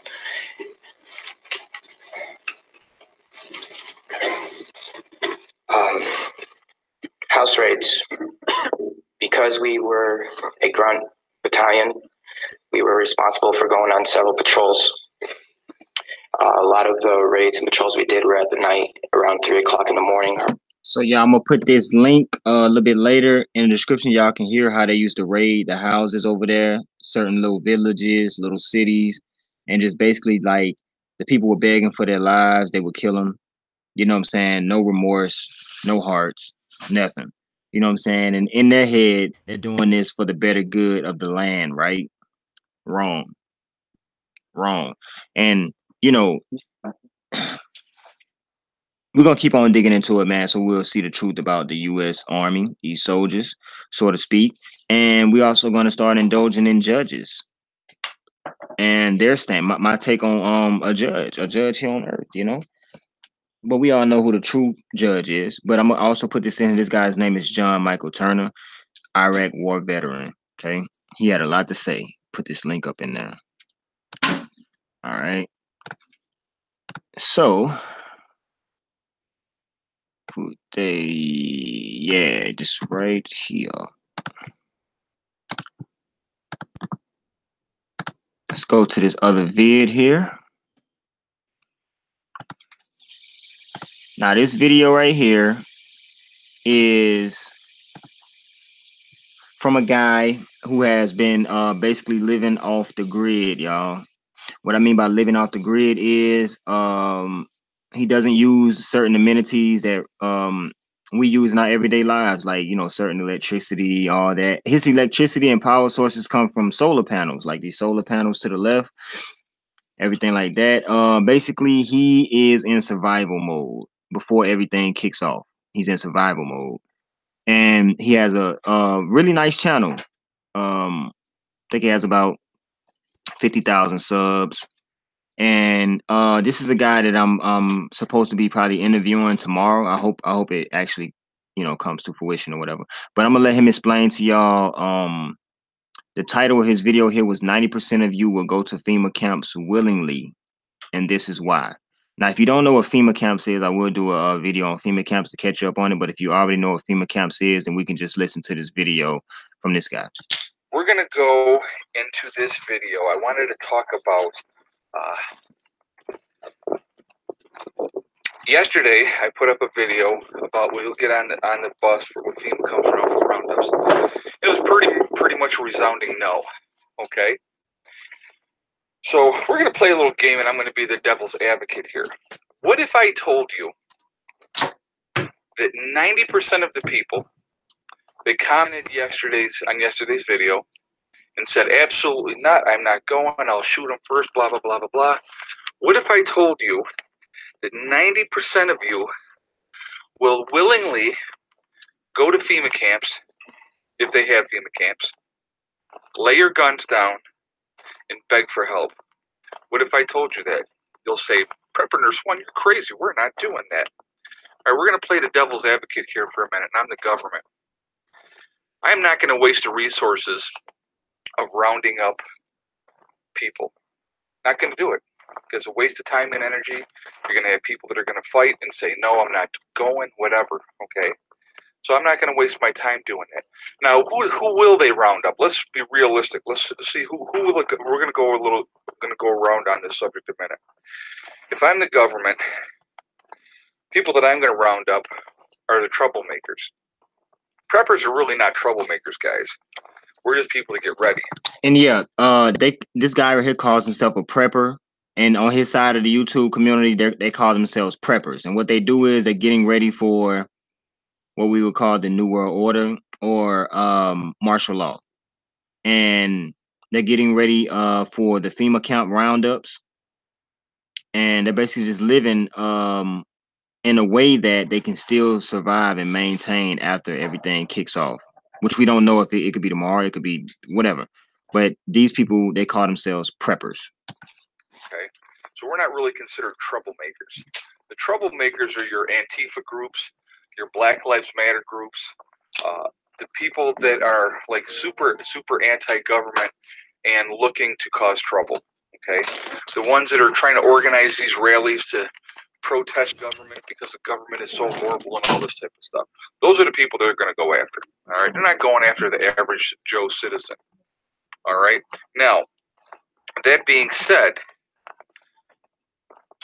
Um, house raids. Because we were a grunt battalion, we were responsible for going on several patrols. Uh, a lot of the raids and patrols we did were at the night around three o'clock in the morning. So yeah, I'm gonna put this link uh, a little bit later in the description. Y'all can hear how they used to raid the houses over there, certain little villages, little cities, and just basically like the people were begging for their lives. They would kill them. You know what I'm saying? No remorse, no hearts, nothing. You know what I'm saying? And in their head, they're doing this for the better good of the land, right? Wrong. Wrong. And you know, we're gonna keep on digging into it, man. So we'll see the truth about the U.S. Army, these soldiers, so to speak, and we're also gonna start indulging in judges and their stand. My, my take on um a judge, a judge here on earth, you know. But we all know who the true judge is. But I'm gonna also put this in. This guy's name is John Michael Turner, Iraq War veteran. Okay, he had a lot to say. Put this link up in there. All right. So, put they yeah, just right here. Let's go to this other vid here. Now, this video right here is from a guy who has been uh, basically living off the grid, y'all. What I mean by living off the grid is um, he doesn't use certain amenities that um, we use in our everyday lives, like you know, certain electricity, all that. His electricity and power sources come from solar panels, like these solar panels to the left, everything like that. Uh, basically, he is in survival mode before everything kicks off. He's in survival mode, and he has a, a really nice channel. Um, I think he has about fifty thousand subs, and uh, this is a guy that I'm um supposed to be probably interviewing tomorrow. I hope I hope it actually you know comes to fruition or whatever. But I'm gonna let him explain to y'all. Um, the title of his video here was 90% of you will go to FEMA camps willingly, and this is why. Now, if you don't know what FEMA camps is, I will do a, a video on FEMA camps to catch you up on it. But if you already know what FEMA camps is, then we can just listen to this video from this guy. we're going to go into this video. I wanted to talk about. Uh, yesterday, I put up a video about we'll get on the, on the bus for when FEMA comes around for roundups. It was pretty pretty much a resounding no. Okay. So we're going to play a little game, and I'm going to be the devil's advocate here. What if I told you that 90% of the people that commented yesterday's on yesterday's video and said absolutely not i'm not going i'll shoot him first blah blah blah blah blah what if i told you that 90% of you will willingly go to fema camps if they have fema camps lay your guns down and beg for help what if i told you that you'll say prepper nurse one you're crazy we're not doing that all right we're going to play the devil's advocate here for a minute and i'm the government I'm not going to waste the resources of rounding up people. Not going to do it. It's a waste of time and energy. You're going to have people that are going to fight and say, no, I'm not going, whatever. Okay. So I'm not going to waste my time doing it. Now, who, who will they round up? Let's be realistic. Let's see who, who will we're going to go a little, going to go around on this subject a minute. If I'm the government, people that I'm going to round up are the troublemakers preppers are really not troublemakers, guys. We're just people to get ready. And yeah, uh, they this guy right here calls himself a prepper, and on his side of the YouTube community, they call themselves preppers. And what they do is they're getting ready for what we would call the New World Order or um, martial law, and they're getting ready uh, for the FEMA camp roundups, and they're basically just living um, in a way that they can still survive and maintain after everything kicks off. Which we don't know if it, it could be tomorrow, it could be whatever. But these people, they call themselves preppers. Okay. So we're not really considered troublemakers. The troublemakers are your Antifa groups, your Black Lives Matter groups, uh, the people that are like super, super anti government and looking to cause trouble. Okay. The ones that are trying to organize these rallies to protest government because the government is so horrible and all this type of stuff. Those are the people that are going to go after. All right. They're not going after the average Joe citizen. All right. Now, that being said,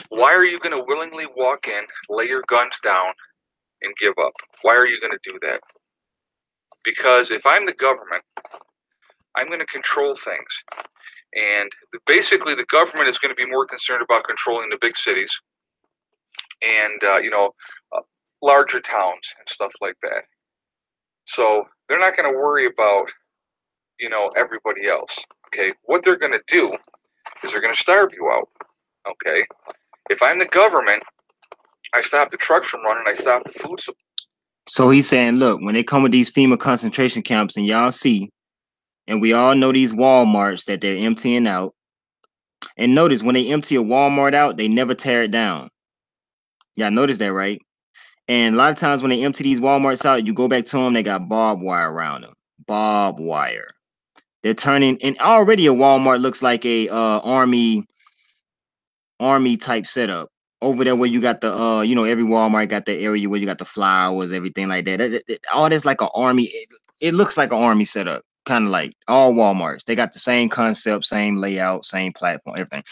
why are you going to willingly walk in, lay your guns down, and give up? Why are you going to do that? Because if I'm the government, I'm going to control things. And basically, the government is going to be more concerned about controlling the big cities and, uh, you know, uh, larger towns and stuff like that. So they're not going to worry about, you know, everybody else. Okay. What they're going to do is they're going to starve you out. Okay. If I'm the government, I stop the trucks from running, I stop the food supply. So he's saying, look, when they come with these FEMA concentration camps and y'all see, and we all know these Walmarts that they're emptying out. And notice when they empty a Walmart out, they never tear it down. Y'all notice that, right? And a lot of times when they empty these Walmarts out, you go back to them, they got barbed wire around them. Barbed wire. They're turning, and already a Walmart looks like a uh, army army type setup over there where you got the uh you know every Walmart got the area where you got the flowers everything like that, that, that all that's like an army it, it, looks like an army setup kind of like all Walmarts. They got the same concept same layout same platform everything.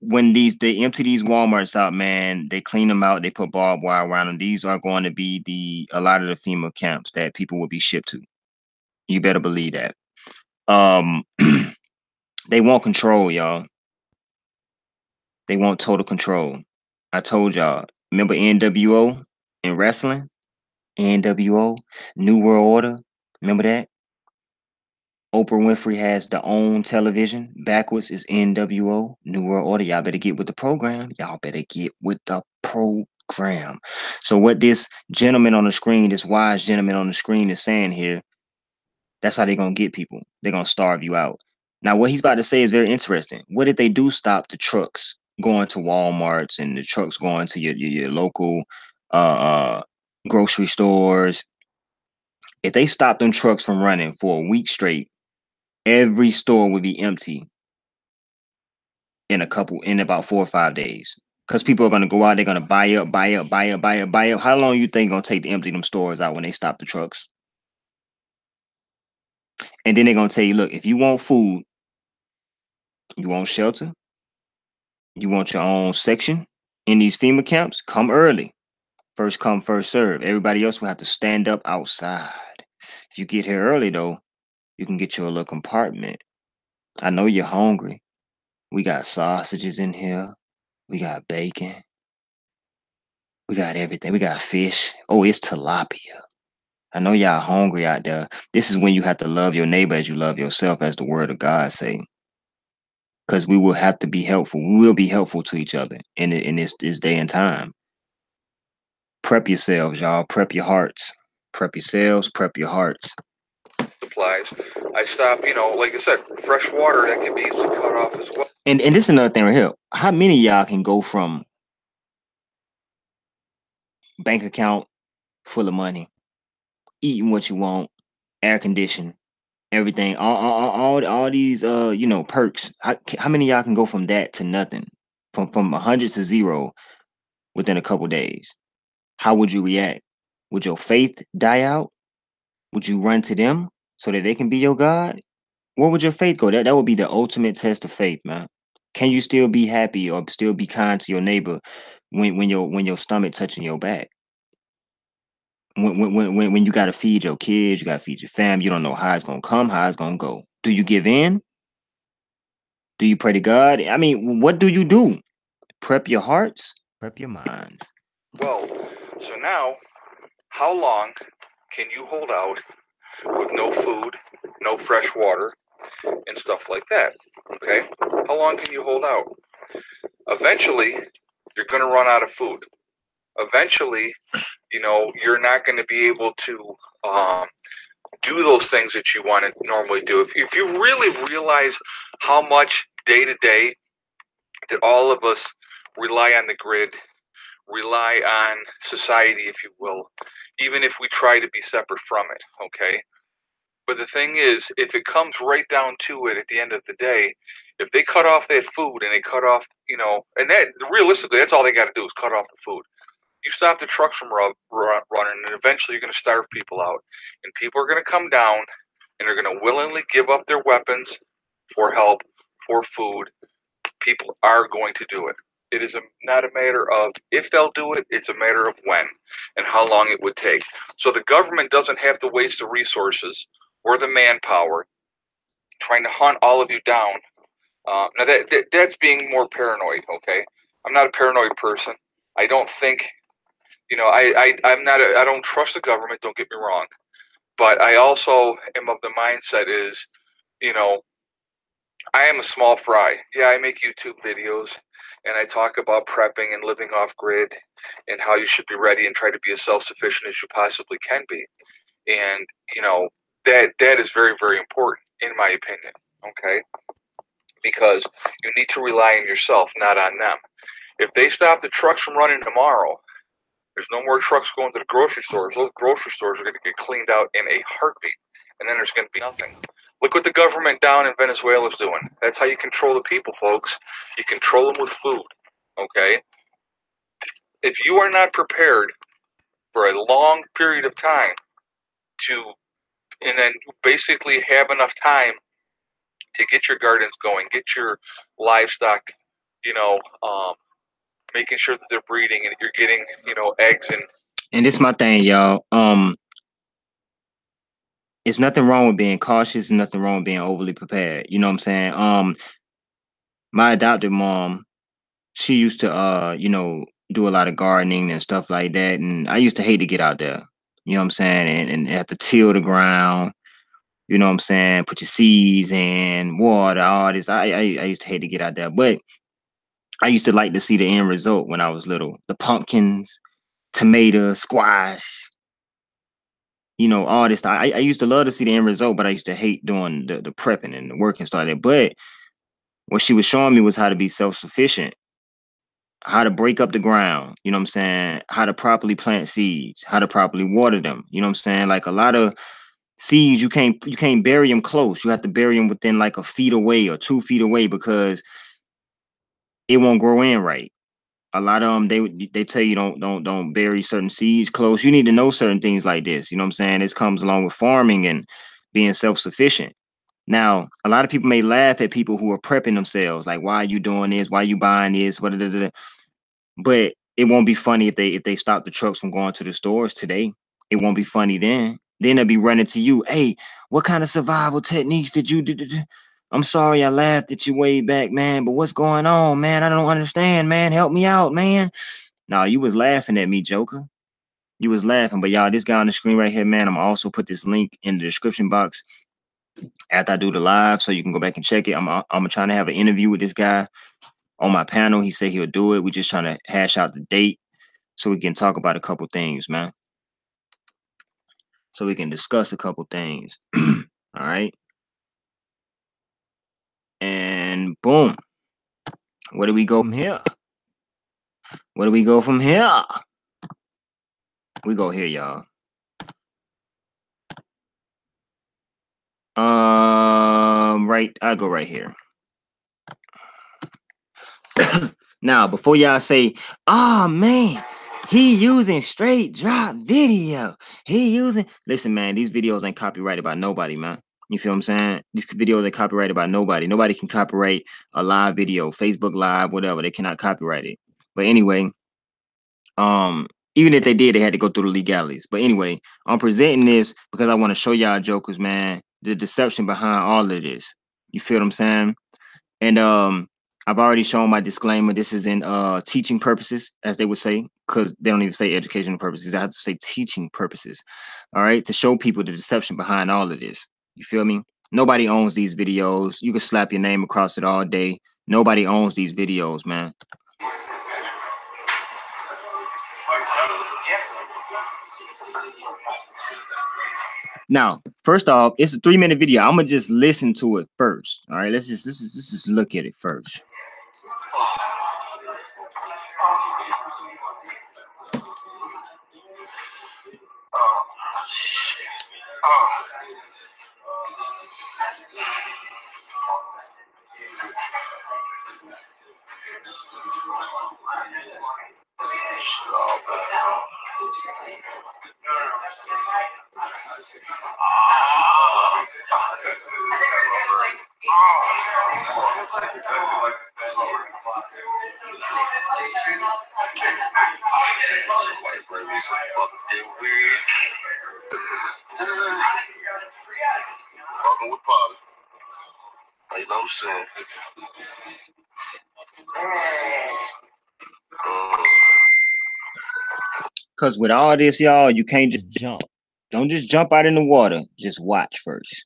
When these they empty these Walmarts out man they clean them out they put barbed wire around them these are going to be the a lot of the FEMA camps that people will be shipped to. You better believe that. Um they want control y'all they want total control. I told y'all. Remember NWO in wrestling? NWO, New World Order. Remember that? Oprah Winfrey has the OWN television. Backwards is NWO, New World Order. Y'all better get with the program. Y'all better get with the program. So what this gentleman on the screen, this wise gentleman on the screen is saying here, that's how they're gonna get people. They're gonna starve you out. Now, what he's about to say is very interesting. What if they do stop the trucks going to Walmarts and the trucks going to your your, your local uh, uh, grocery stores. If they stopped them trucks from running for a week straight, every store would be empty in a couple in about four or five days. Because people are gonna go out, they're gonna buy up, buy up, buy up, buy up, buy up. How long you think gonna take to empty them stores out when they stop the trucks? And then they're gonna tell you, look, if you want food, you want shelter, you want your own section in these FEMA camps? Come early. First come, first serve. Everybody else will have to stand up outside. If you get here early, though, you can get you a little compartment. I know you're hungry. We got sausages in here. We got bacon. We got everything. We got fish. Oh, it's tilapia. I know y'all hungry out there. This is when you have to love your neighbor as you love yourself, as the word of God say because we will have to be helpful. We will be helpful to each other in in this this day and time. Prep yourselves, y'all. Prep your hearts. Prep yourselves. Prep your hearts. Supplies. I stop. You know, like I said, fresh water that can be easily cut off as well. And and this is another thing right here. How many y'all can go from bank account full of money, eating what you want, air conditioned, everything, all, all, all, all these, uh, you know, perks. How, how many y'all can go from that to nothing, from from hundred to zero, within a couple days? How would you react? Would your faith die out? Would you run to them so that they can be your God? Where would your faith go? That that would be the ultimate test of faith, man. Can you still be happy or still be kind to your neighbor when when your when your stomach touching your back? When when when when you got to feed your kids, you got to feed your family. You don't know how it's gonna come, how it's gonna go. Do you give in? Do you pray to God? I mean, what do you do? Prep your hearts, prep your minds. Well, so now how long can you hold out with no food, no fresh water, and stuff like that? Okay, how long can you hold out? Eventually, you're going to run out of food. Eventually, you know, you're not going to be able to um, do those things that you want to normally do. If, if you really realize how much day to day that all of us rely on the grid, rely on society, if you will, even if we try to be separate from it, okay? But the thing is, if it comes right down to it at the end of the day, if they cut off that food and they cut off, you know, and that realistically, that's all they got to do is cut off the food. You stop the trucks from run, running, and eventually you're going to starve people out. And people are going to come down and they're going to willingly give up their weapons for help, for food. People are going to do it. It is a, not a matter of if they'll do it, it's a matter of when and how long it would take. So the government doesn't have to waste the resources or the manpower trying to hunt all of you down. Uh, now that, that that's being more paranoid. Okay, I'm not a paranoid person. I don't think, you know, I, I I'm not. A, I don't trust the government. Don't get me wrong, but I also am of the mindset is, you know, I am a small fry. Yeah, I make YouTube videos and I talk about prepping and living off grid and how you should be ready and try to be as self sufficient as you possibly can be. And, you know, that that is very, very important in my opinion. Okay. Because you need to rely on yourself, not on them. If they stop the trucks from running tomorrow, there's no more trucks going to the grocery stores. Those grocery stores are going to get cleaned out in a heartbeat. And then there's going to be nothing. Look what the government down in Venezuela is doing. That's how you control the people, folks. You control them with food. Okay? If you are not prepared for a long period of time to, and then basically have enough time to get your gardens going, get your livestock, you know, um, making sure that they're breeding and you're getting, you know, eggs and. And this my thing, y'all. Um, it's nothing wrong with being cautious nothing wrong with being overly prepared. You know what I'm saying? Um my adopted mom, she used to uh, you know, do a lot of gardening and stuff like that. And I used to hate to get out there. You know what I'm saying? And, and have to till the ground. You know what I'm saying? Put your seeds in, water, all this. I, I I used to hate to get out there. But I used to like to see the end result when I was little. The pumpkins, tomatoes, squash, you know, all this. I, I used to love to see the end result, but I used to hate doing the, the prepping and the work and stuff like. But what she was showing me was how to be self-sufficient, how to break up the ground, you know what I'm saying? How to properly plant seeds, how to properly water them. You know what I'm saying? Like a lot of seeds, you can't you can't bury them close. You have to bury them within like a feet away or two feet away because it won't grow in right a lot of them they they tell you don't don't don't bury certain seeds close. You need to know certain things like this. You know what I'm saying? This comes along with farming and being self-sufficient. Now, a lot of people may laugh at people who are prepping themselves, like, why are you doing this? Why are you buying this? But it won't be funny if they if they stop the trucks from going to the stores today. It won't be funny then. Then they'll be running to you. Hey, what kind of survival techniques did you do? I'm sorry I laughed at you way back, man, but what's going on, man? I don't understand, man. Help me out, man. No, you was laughing at me, Joker. You was laughing, but y'all, this guy on the screen right here, man, I'm also put this link in the description box after I do the live, so you can go back and check it. I'm I'm trying to have an interview with this guy on my panel. He said he'll do it. We're just trying to hash out the date so we can talk about a couple things, man. So we can discuss a couple things. All right and boom. Where do we go from here? Where do we go from here? We go here, y'all. Um, right, I go right here. now, before y'all say, "Oh man, he using straight drop video," he using. Listen, man, these videos ain't copyrighted by nobody, man. You feel I'm saying? These videos are copyrighted by nobody. Nobody can copyright a live video, Facebook Live, whatever. They cannot copyright it. But anyway, um, even if they did, they had to go through the legalities. But anyway, I'm presenting this because I want to show y'all jokers, man, the deception behind all of this. You feel what I'm saying? And um, I've already shown my disclaimer. This is in uh teaching purposes, as they would say, because they don't even say educational purposes. I have to say teaching purposes. All right, to show people the deception behind all of this. You feel me? Nobody owns these videos. You can slap your name across it all day. Nobody owns these videos, man. Now, first off, it's a three minute video. I'm gonna just listen to it first. All right, let's just let's just, let's just look at it first. Oh. Uh, Cause with all this, y'all, you can't just jump. Don't just jump out in the water. Just watch first.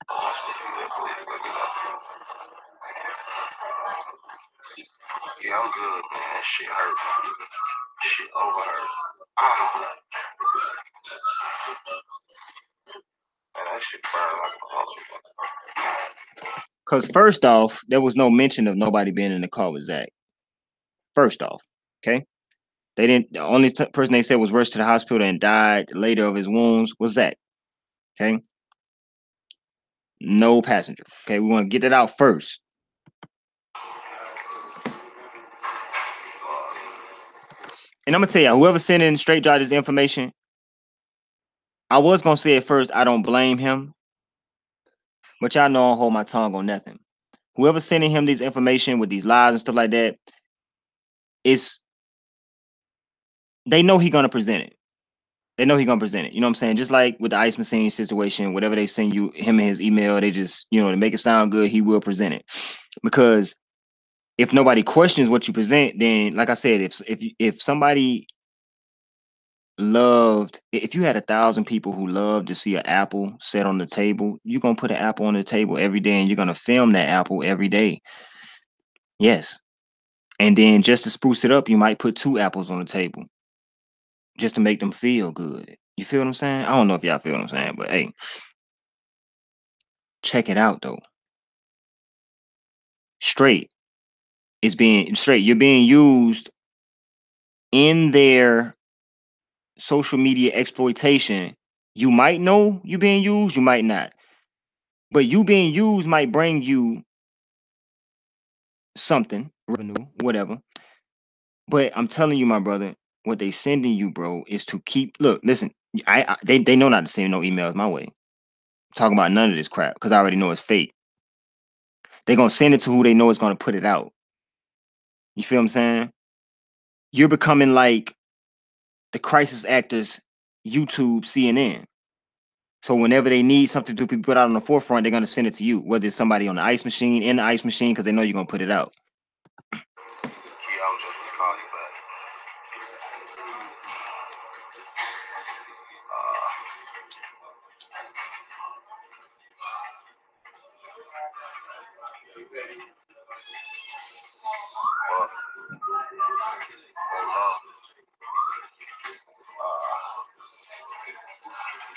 yeah, I'm good, man. That shit hurt. Shit over hurt. Ah. Man, that shit burn like a motherfucker. Cause first off, there was no mention of nobody being in the car with Zach. First off, okay. They didn't. The only t- person they said was rushed to the hospital and died later of his wounds was Zach. Okay. No passenger. Okay, we want to get that out first. And I'm gonna tell you, whoever sent in straight drive this information, I was gonna say at first, I don't blame him, but y'all know I don't hold my tongue on nothing. Whoever sending him this information with these lies and stuff like that, it's they know he gonna present it. They know he gonna present it. You know what I'm saying? Just like with the ice machine situation, whatever they send you, him and his email, they just you know to make it sound good, he will present it. Because if nobody questions what you present, then like I said, if if if somebody loved, if you had a thousand people who loved to see an apple set on the table, you're gonna put an apple on the table every day, and you're gonna film that apple every day. Yes, and then just to spruce it up, you might put two apples on the table just to make them feel good. You feel what I'm saying? I don't know if y'all feel what I'm saying, but hey, check it out though. Straight. It's being straight. You're being used in their social media exploitation. You might know you being used, you might not. But you being used might bring you something, revenue, whatever. But I'm telling you, my brother, what they sending you, bro, is to keep. Look, listen. I, I they they know not to send no emails my way. Talking about none of this crap because I already know it's fake. They're gonna send it to who they know is gonna put it out. You feel what I'm saying? You're becoming like the crisis actors, YouTube, CNN. So whenever they need something to be put out on the forefront, they're gonna send it to you. Whether it's somebody on the ice machine, in the ice machine, because they know you're gonna put it out.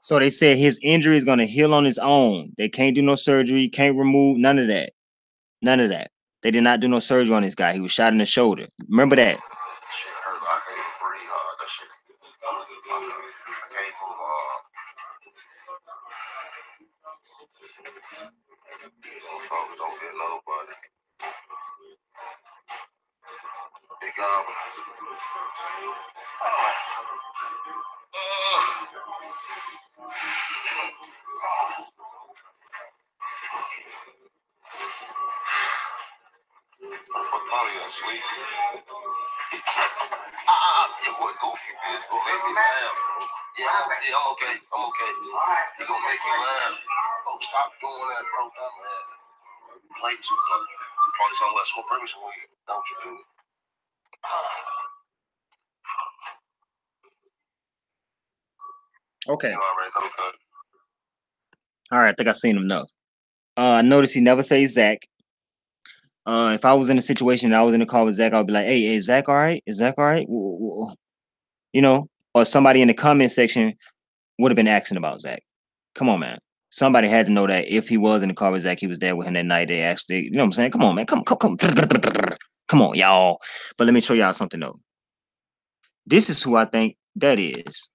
So going, to they said his his injury is gonna heal on its own. They can't do no surgery, can't remove none of that. None of that. They did not do no surgery on this guy. He was shot in the shoulder. Remember that. Um. Motherfucker probably asleep. Ah, ah, ah, it goofy. Gonna make me laugh. Yeah, yeah, I'm okay. I'm okay. It's gonna make me laugh. Oh, stop doing that, bro. Dumb man. Play too much. Party somewhere. Some weed. Don't you do it. Okay. You already know, cuz. All right, I think I've seen him enough. Uh, I noticed he never says Zach. Uh, if I was in a situation and I was in the car with Zach, I'd be like, "Hey, is Zach all right? Is Zach all right?" You know, or somebody in the comment section would have been asking about Zach. Come on, man. Somebody had to know that if he was in the car with Zach, he was there with him that night. They actually, you know what I'm saying? Come on, man. Come, come, come, come on, y'all. But let me show y'all something though. This is who I think that is.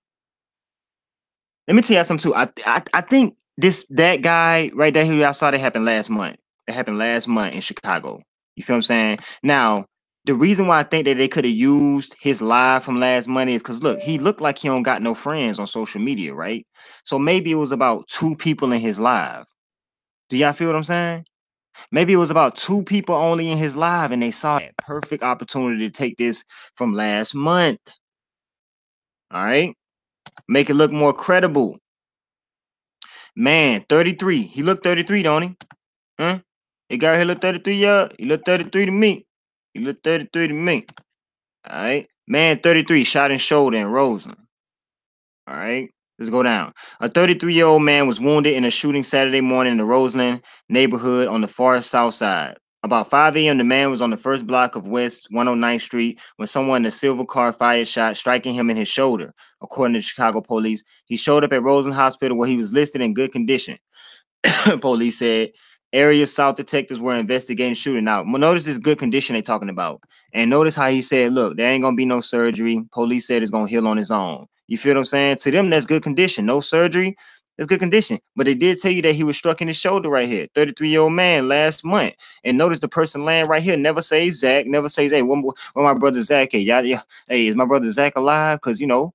Let me tell y'all something too. I, I, I think this that guy right there who y'all saw that happened last month. It happened last month in Chicago. You feel what I'm saying? Now, the reason why I think that they could have used his live from last month is because look, he looked like he don't got no friends on social media, right? So maybe it was about two people in his live. Do y'all feel what I'm saying? Maybe it was about two people only in his live, and they saw that perfect opportunity to take this from last month. All right, make it look more credible. Man, 33. He looked 33, don't he? Huh? He got here look 33, yeah. He looked 33 to me. He looked 33 to me. All right. Man, 33, shot in shoulder in Roseland. All right. Let's go down. A 33 year old man was wounded in a shooting Saturday morning in the Roseland neighborhood on the far south side. About 5 a.m., the man was on the first block of West 109th Street when someone in a silver car fired shot, striking him in his shoulder. According to Chicago police, he showed up at Rosen Hospital where he was listed in good condition. police said area South detectives were investigating shooting. Now, notice this good condition they talking about, and notice how he said, "Look, there ain't gonna be no surgery." Police said it's gonna heal on its own. You feel what I'm saying? To them, that's good condition. No surgery, that's good condition. But they did tell you that he was struck in his shoulder right here. 33 year old man last month. And notice the person laying right here never says Zach, never says, "Hey, where, where my brother Zach? Hey, yeah, yeah. Hey, is my brother Zach alive?" Because you know.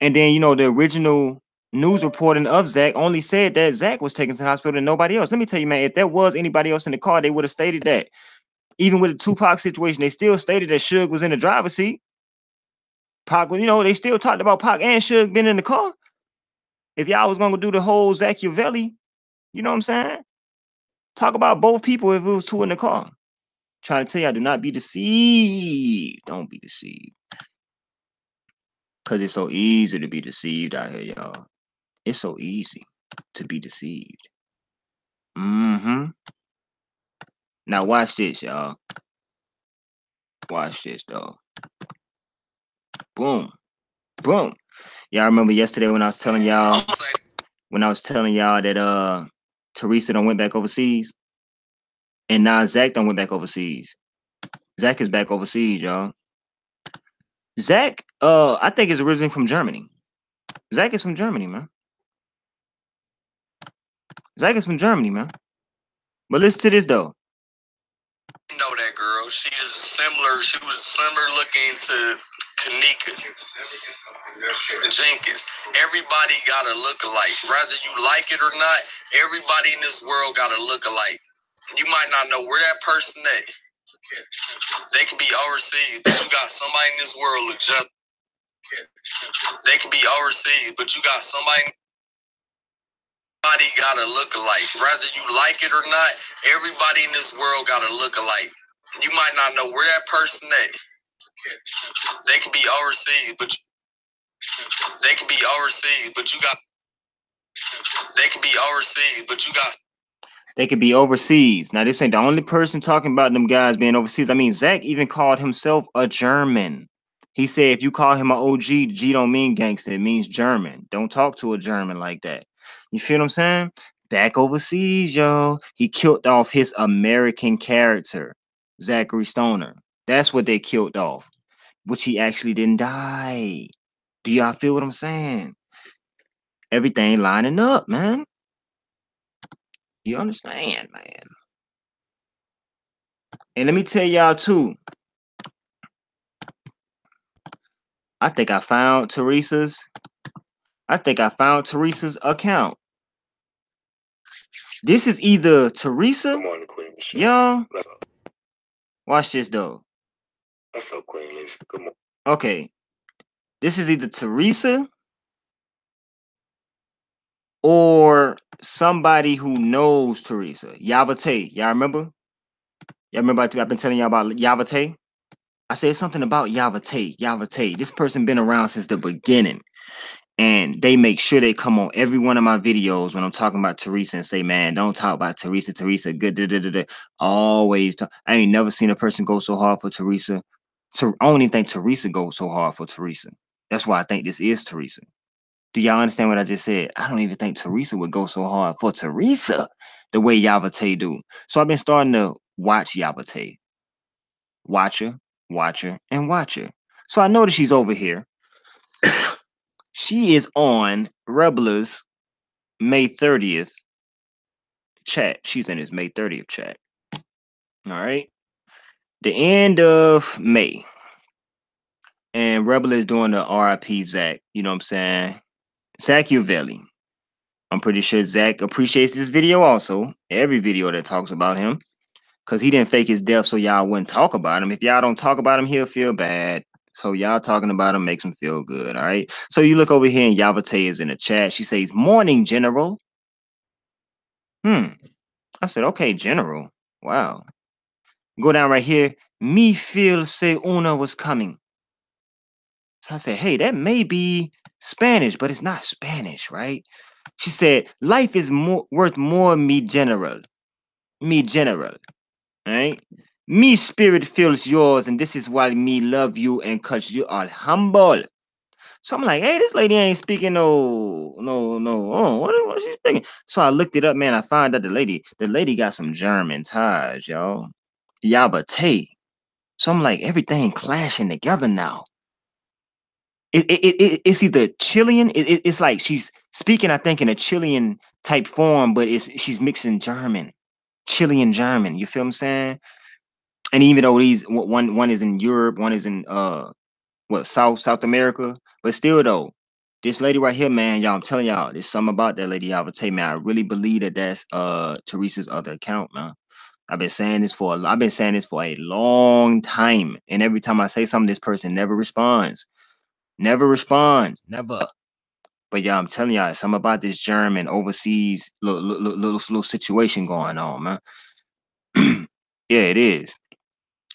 And then you know the original news reporting of Zach only said that Zach was taken to the hospital and nobody else. Let me tell you, man, if there was anybody else in the car, they would have stated that. Even with the Tupac situation, they still stated that Suge was in the driver's seat. Pac, you know, they still talked about Pac and Suge being in the car. If y'all was gonna do the whole Zachiavelli, you know what I'm saying? Talk about both people if it was two in the car. Trying to tell y'all, do not be deceived. Don't be deceived. Cause it's so easy to be deceived out here, y'all. It's so easy to be deceived. Mm-hmm. Now watch this, y'all. Watch this, though. Boom. Boom. Y'all remember yesterday when I was telling y'all when I was telling y'all that uh Teresa done went back overseas? And now Zach done went back overseas. Zach is back overseas, y'all. Zach, uh, I think is originally from Germany. Zach is from Germany, man. Zach is from Germany, man. But listen to this though. You know that girl. She is similar. She was similar looking to Kenneka Jenkins. Everybody got a look alike. Whether you like it or not, everybody in this world got a look alike. You might not know where that person at. They could be overseas, but you got somebody in this world look just. They could be overseas, but you got somebody. Everybody got a look alike. Whether you like it or not, everybody in this world got a look alike. You might not know where that person at. They could be overseas, but you, they could be overseas, but you got. They could be overseas, but you got. They could be overseas. Now, this ain't the only person talking about them guys being overseas. I mean, Zach even called himself a German. He said if you call him an OG, G don't mean gangster. It means German. Don't talk to a German like that. You feel what I'm saying? Back overseas, yo. He killed off his American character, Zachary Stoner. That's what they killed off, which he actually didn't die. Do y'all feel what I'm saying? Everything lining up, man. You understand, man? And let me tell y'all too. I think I found Teresa's. I think I found Teresa's account. This is either Teresa. Morning, Queen Michelle. Yo, watch this though. What's up, Queen Lisa? Good morning. Okay. This is either Teresa or somebody who knows Teresa. Yavate. Y'all remember? Y'all remember I've been telling y'all about Yavate? I said something about Yavate. Yavate. This person been around since the beginning. And they make sure they come on every one of my videos when I'm talking about Teresa and say, man, don't talk about Teresa. Teresa, good. Da, da, da, da. Always talk. I ain't never seen a person go so hard for Teresa. Ter- I don't even think Teresa goes so hard for Teresa. That's why I think this is Teresa. Do y'all understand what I just said? I don't even think Teresa would go so hard for Teresa the way Yavate do. So I've been starting to watch Yavate. Watch her, watch her, and watch her. So I noticed she's over here. she is on Rebel's May 30th chat. She's in his May 30th chat. All right. The end of May. And Rebel is doing the RIP Zach. You know what I'm saying? Zach Uvelli. I'm pretty sure Zach appreciates this video also. Every video that talks about him. Because he didn't fake his death so y'all wouldn't talk about him. If y'all don't talk about him, he'll feel bad. So y'all talking about him makes him feel good. All right. So you look over here and Yavate is in the chat. She says, Morning, General. Hmm. I said, okay, General. Wow. Go down right here. Me feel say Una was coming. So I said, hey, that may be Spanish, but it's not Spanish, right? She said, life is more worth more me general. Me general. Right? Me spirit feels yours, and this is why me love you and cause you are humble. So I'm like, hey, this lady ain't speaking no, no, no. Oh, what, what she speaking? So I looked it up, man. I found out the lady, the lady got some German ties, y'all. Yabate. So I'm like, everything clashing together now. It, it, it, it- it's either Chilean. It, it- it's like she's speaking, I think, in a Chilean type form, but it's she's mixing German, Chilean German. You feel what I'm saying? And even though these one one is in Europe, one is in uh what South South America, but still though, this lady right here, man, y'all, I'm telling y'all, there's something about that lady Yavate, man. I really believe that that's uh Teresa's other account, man. I've been saying this for a, I've been saying this for a long time, and every time I say something, this person never responds, never responds, never. But y'all, I'm telling y'all, something about this German overseas little little, little, little, little situation going on, man. yeah, it is.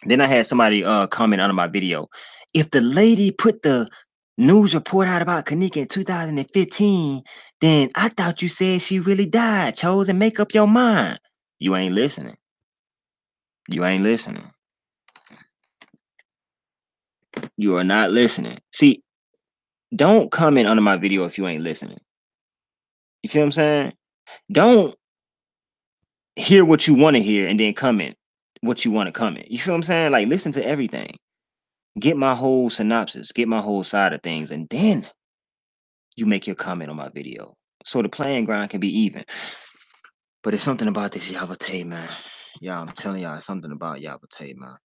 Then I had somebody uh comment under my video. If the lady put the news report out about Kenneka in 2015, then I thought you said she really died. Chose and make up your mind. You ain't listening. You ain't listening. You are not listening. See, don't comment under my video if you ain't listening. You feel what I'm saying? Don't hear what you want to hear and then comment what you want to comment. You feel what I'm saying? Like listen to everything. Get my whole synopsis, get my whole side of things, and then you make your comment on my video. So the playing ground can be even. But it's something about this Yavate, man. Y'all, I'm telling y'all, something about Yavate, man.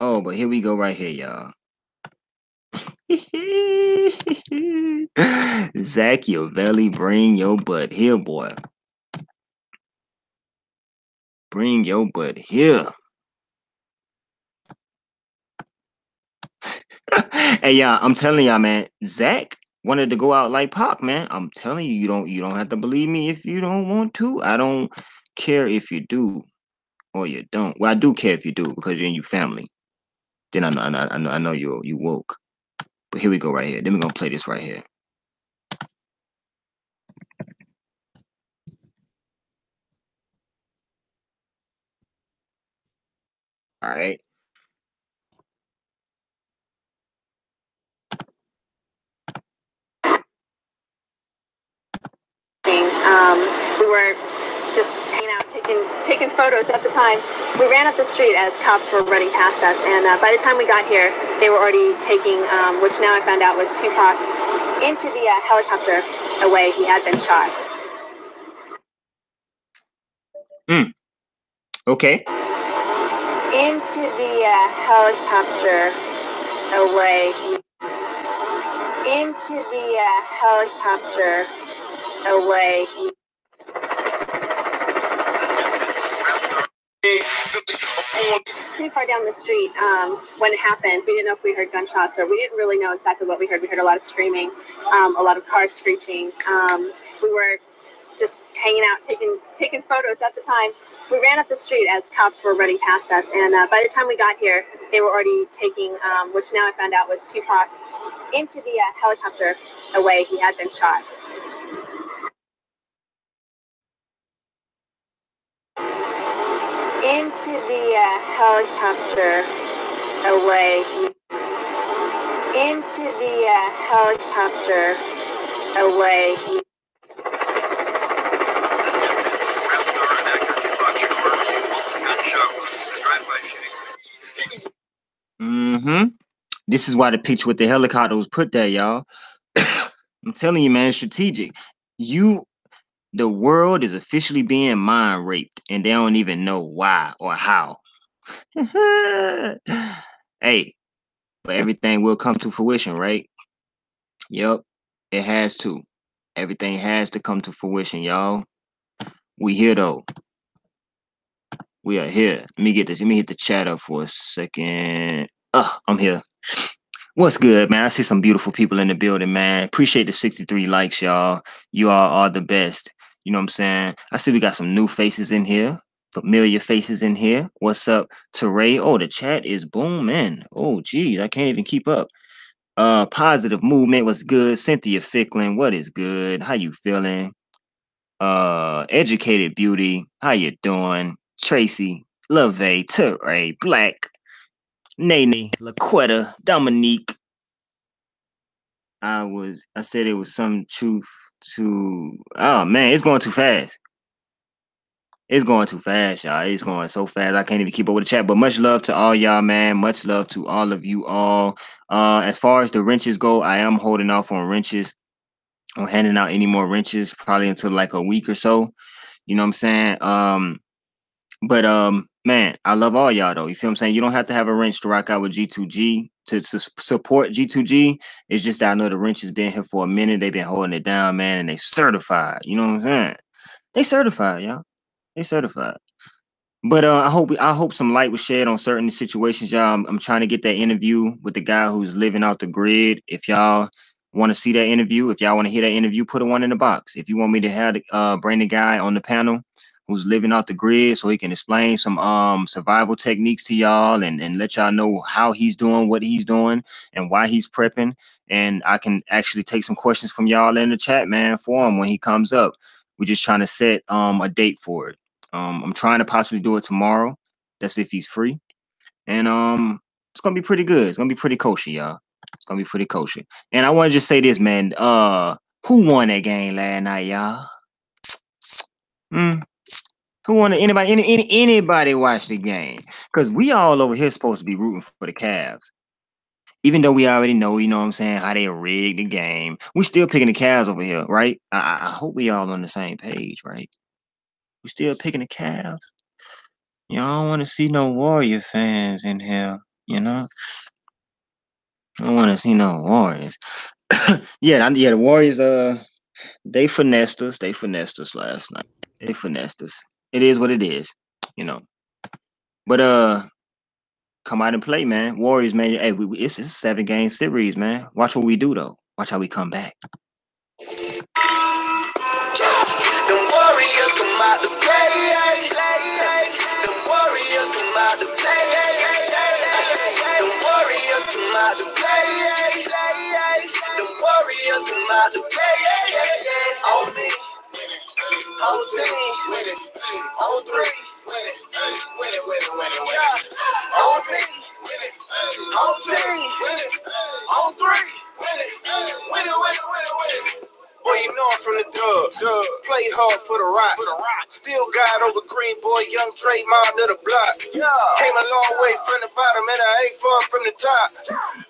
Oh, but here we go right here, y'all. Zach Yovelli, bring your butt here, boy. Bring your butt here. hey, y'all, I'm telling y'all, man. Zach wanted to go out like Pac, man. I'm telling you, you don't you don't have to believe me if you don't want to. I don't care if you do or you don't. Well, I do care if you do because you're in your family. Then I know I know I know, I know you you woke. But here we go right here. Then we're going to play this right here. All right. Um, we were just taking taking photos at the time. We ran up the street as cops were running past us, and uh, by the time we got here, they were already taking, um, which now I found out was Tupac, into the uh, helicopter away. He had been shot. Mm. Okay. Into the uh, helicopter away. Into the uh, helicopter away. Too far down the street um, when it happened. We didn't know if we heard gunshots or we didn't really know exactly what we heard. We heard a lot of screaming, um, a lot of cars screeching. Um, we were just hanging out, taking taking photos at the time. We ran up the street as cops were running past us, and uh, by the time we got here, they were already taking, um, which now I found out was Tupac, into the uh, helicopter away. He had been shot. Into the uh, helicopter away. Into the uh, helicopter away. Mm-hmm. This is why the picture with the helicopter was put there, y'all. I'm telling you, man, strategic. You the world is officially being mind raped and they don't even know why or how. hey, but everything will come to fruition, right? Yep, it has to. Everything has to come to fruition, y'all. We here though. We are here. Let me get this. Let me hit the chat up for a second. Uh, I'm here. What's good, man? I see some beautiful people in the building, man. Appreciate the 63 likes, y'all. You all are the best. You know what I'm saying? I see we got some new faces in here, familiar faces in here. What's up, Teray? Oh, the chat is booming. Oh, geez, I can't even keep up. Uh, positive movement was good. Cynthia Ficklin, what is good? How you feeling? Uh, educated beauty, how you doing? Tracy, Leve, Teray, Black, Nene, Laquetta, Dominique. I was, I said it was some truth to oh man, it's going too fast. It's going too fast, y'all. It's going so fast. I can't even keep up with the chat. But much love to all y'all, man. Much love to all of you all. Uh, as far as the wrenches go, I am holding off on wrenches. I'm handing out any more wrenches probably until like a week or so. You know what I'm saying? Um, but um, man, I love all y'all though. You feel what I'm saying? You don't have to have a wrench to rock out with G2G to, to support G2G. It's just that I know the wrench has been here for a minute. They've been holding it down, man, and they certified. You know what I'm saying? They certified, y'all. They certified. But uh, I hope I hope some light was shed on certain situations, y'all. I'm, I'm trying to get that interview with the guy who's living out the grid. If y'all want to see that interview, if y'all want to hear that interview, put a one in the box. If you want me to have uh bring the guy on the panel who's living out the grid so he can explain some um survival techniques to y'all and, and let y'all know how he's doing what he's doing and why he's prepping. And i can actually take some questions from y'all in the chat man for him when he comes up. We're just trying to set um a date for it. Um i'm trying to possibly do it tomorrow. That's if he's free. And um it's gonna be pretty good. It's gonna be pretty kosher y'all. It's gonna be pretty kosher. And i want to just say this man uh who won that game last night y'all? Hmm. Who want anybody any, any anybody watch the game? Because we all over here supposed to be rooting for the Cavs. Even though we already know, you know what I'm saying, how they rigged the game. We still picking the Cavs over here, right? I, I hope we all on the same page, right? We still picking the Cavs. Y'all don't want to see no Warrior fans in here, you know? I don't want to see no Warriors. yeah, yeah, the Warriors, uh, they finessed us. They finessed us last night. They finessed us it is what it is, you know. But uh, come out and play, man. Warriors, man. Hey, we, it's a seven game series, man. Watch what we do though. Watch how we come back. Them warriors come Oh three, win it. Oh three, win it. Win it, win it, win it, win it. Oh three, win it. Oh three, win it. Oh three. Winning, winning, winning. Dub. Play hard for the rock. Still got over Green Boy, young Draymond of the block. Came a long way from the bottom and I ain't far from the top.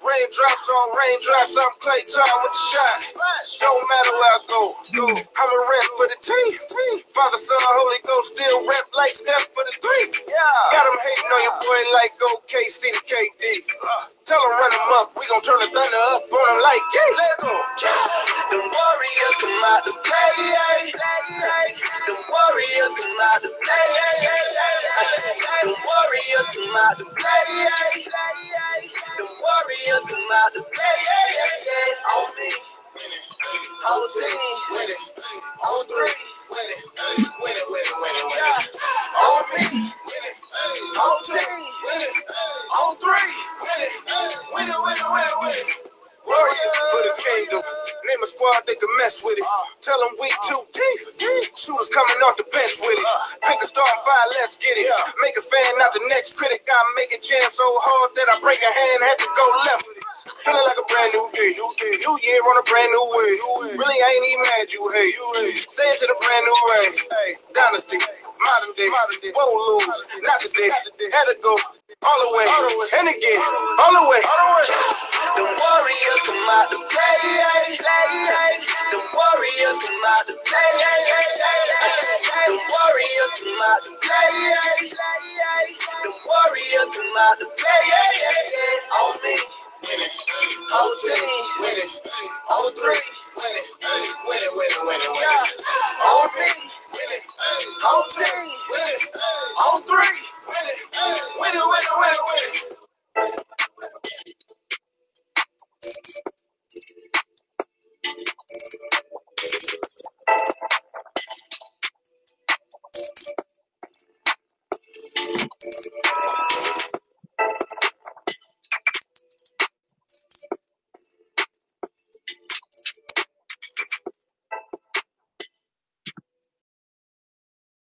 Raindrops on raindrops, I'm Clay Tom with the shot. Don't matter where I go, go. I'm a rep for the team. Father, Son, Holy Ghost, still rep like Steph for the three. Got them hating on your boy like OKC to KD. Uh. Tell them run them up, we gon' turn the thunder up on them like, yeah, let's go. Them Warriors come out to play, Them Warriors come out to play, Them Warriors come out to play, Them Warriors come out to play, On me. Whole team, win it, on three, win it, win it, win it, win it, win it. On me, win whole team, win it, on three, win it, win it, win it, win it, win it. Warrior for the kingdom. Name a squad they can mess with it. Uh. Tell them we uh. too deep. Shooters coming off the bench with it. Uh. Pick a star five, let's get it. Make a fan, not the next critic. I make it jam so hard that I break a hand, had to go left with it. Feeling like a brand new day. New year on a brand new way. Really, I ain't even mad you hate. Say it to the brand new way. Hey, dynasty, modern day. Won't lose, not today. Had to go all the way, and again, all the way. The Warriors come out to play. The Warriors come out to play. The Warriors come out to play. The Warriors come out to play. On me. Whole team, win it. On three, win it. Win it, win it, win it, win it. On me, win it. Whole team, win it. On win it. Win it, win it, win it, win it.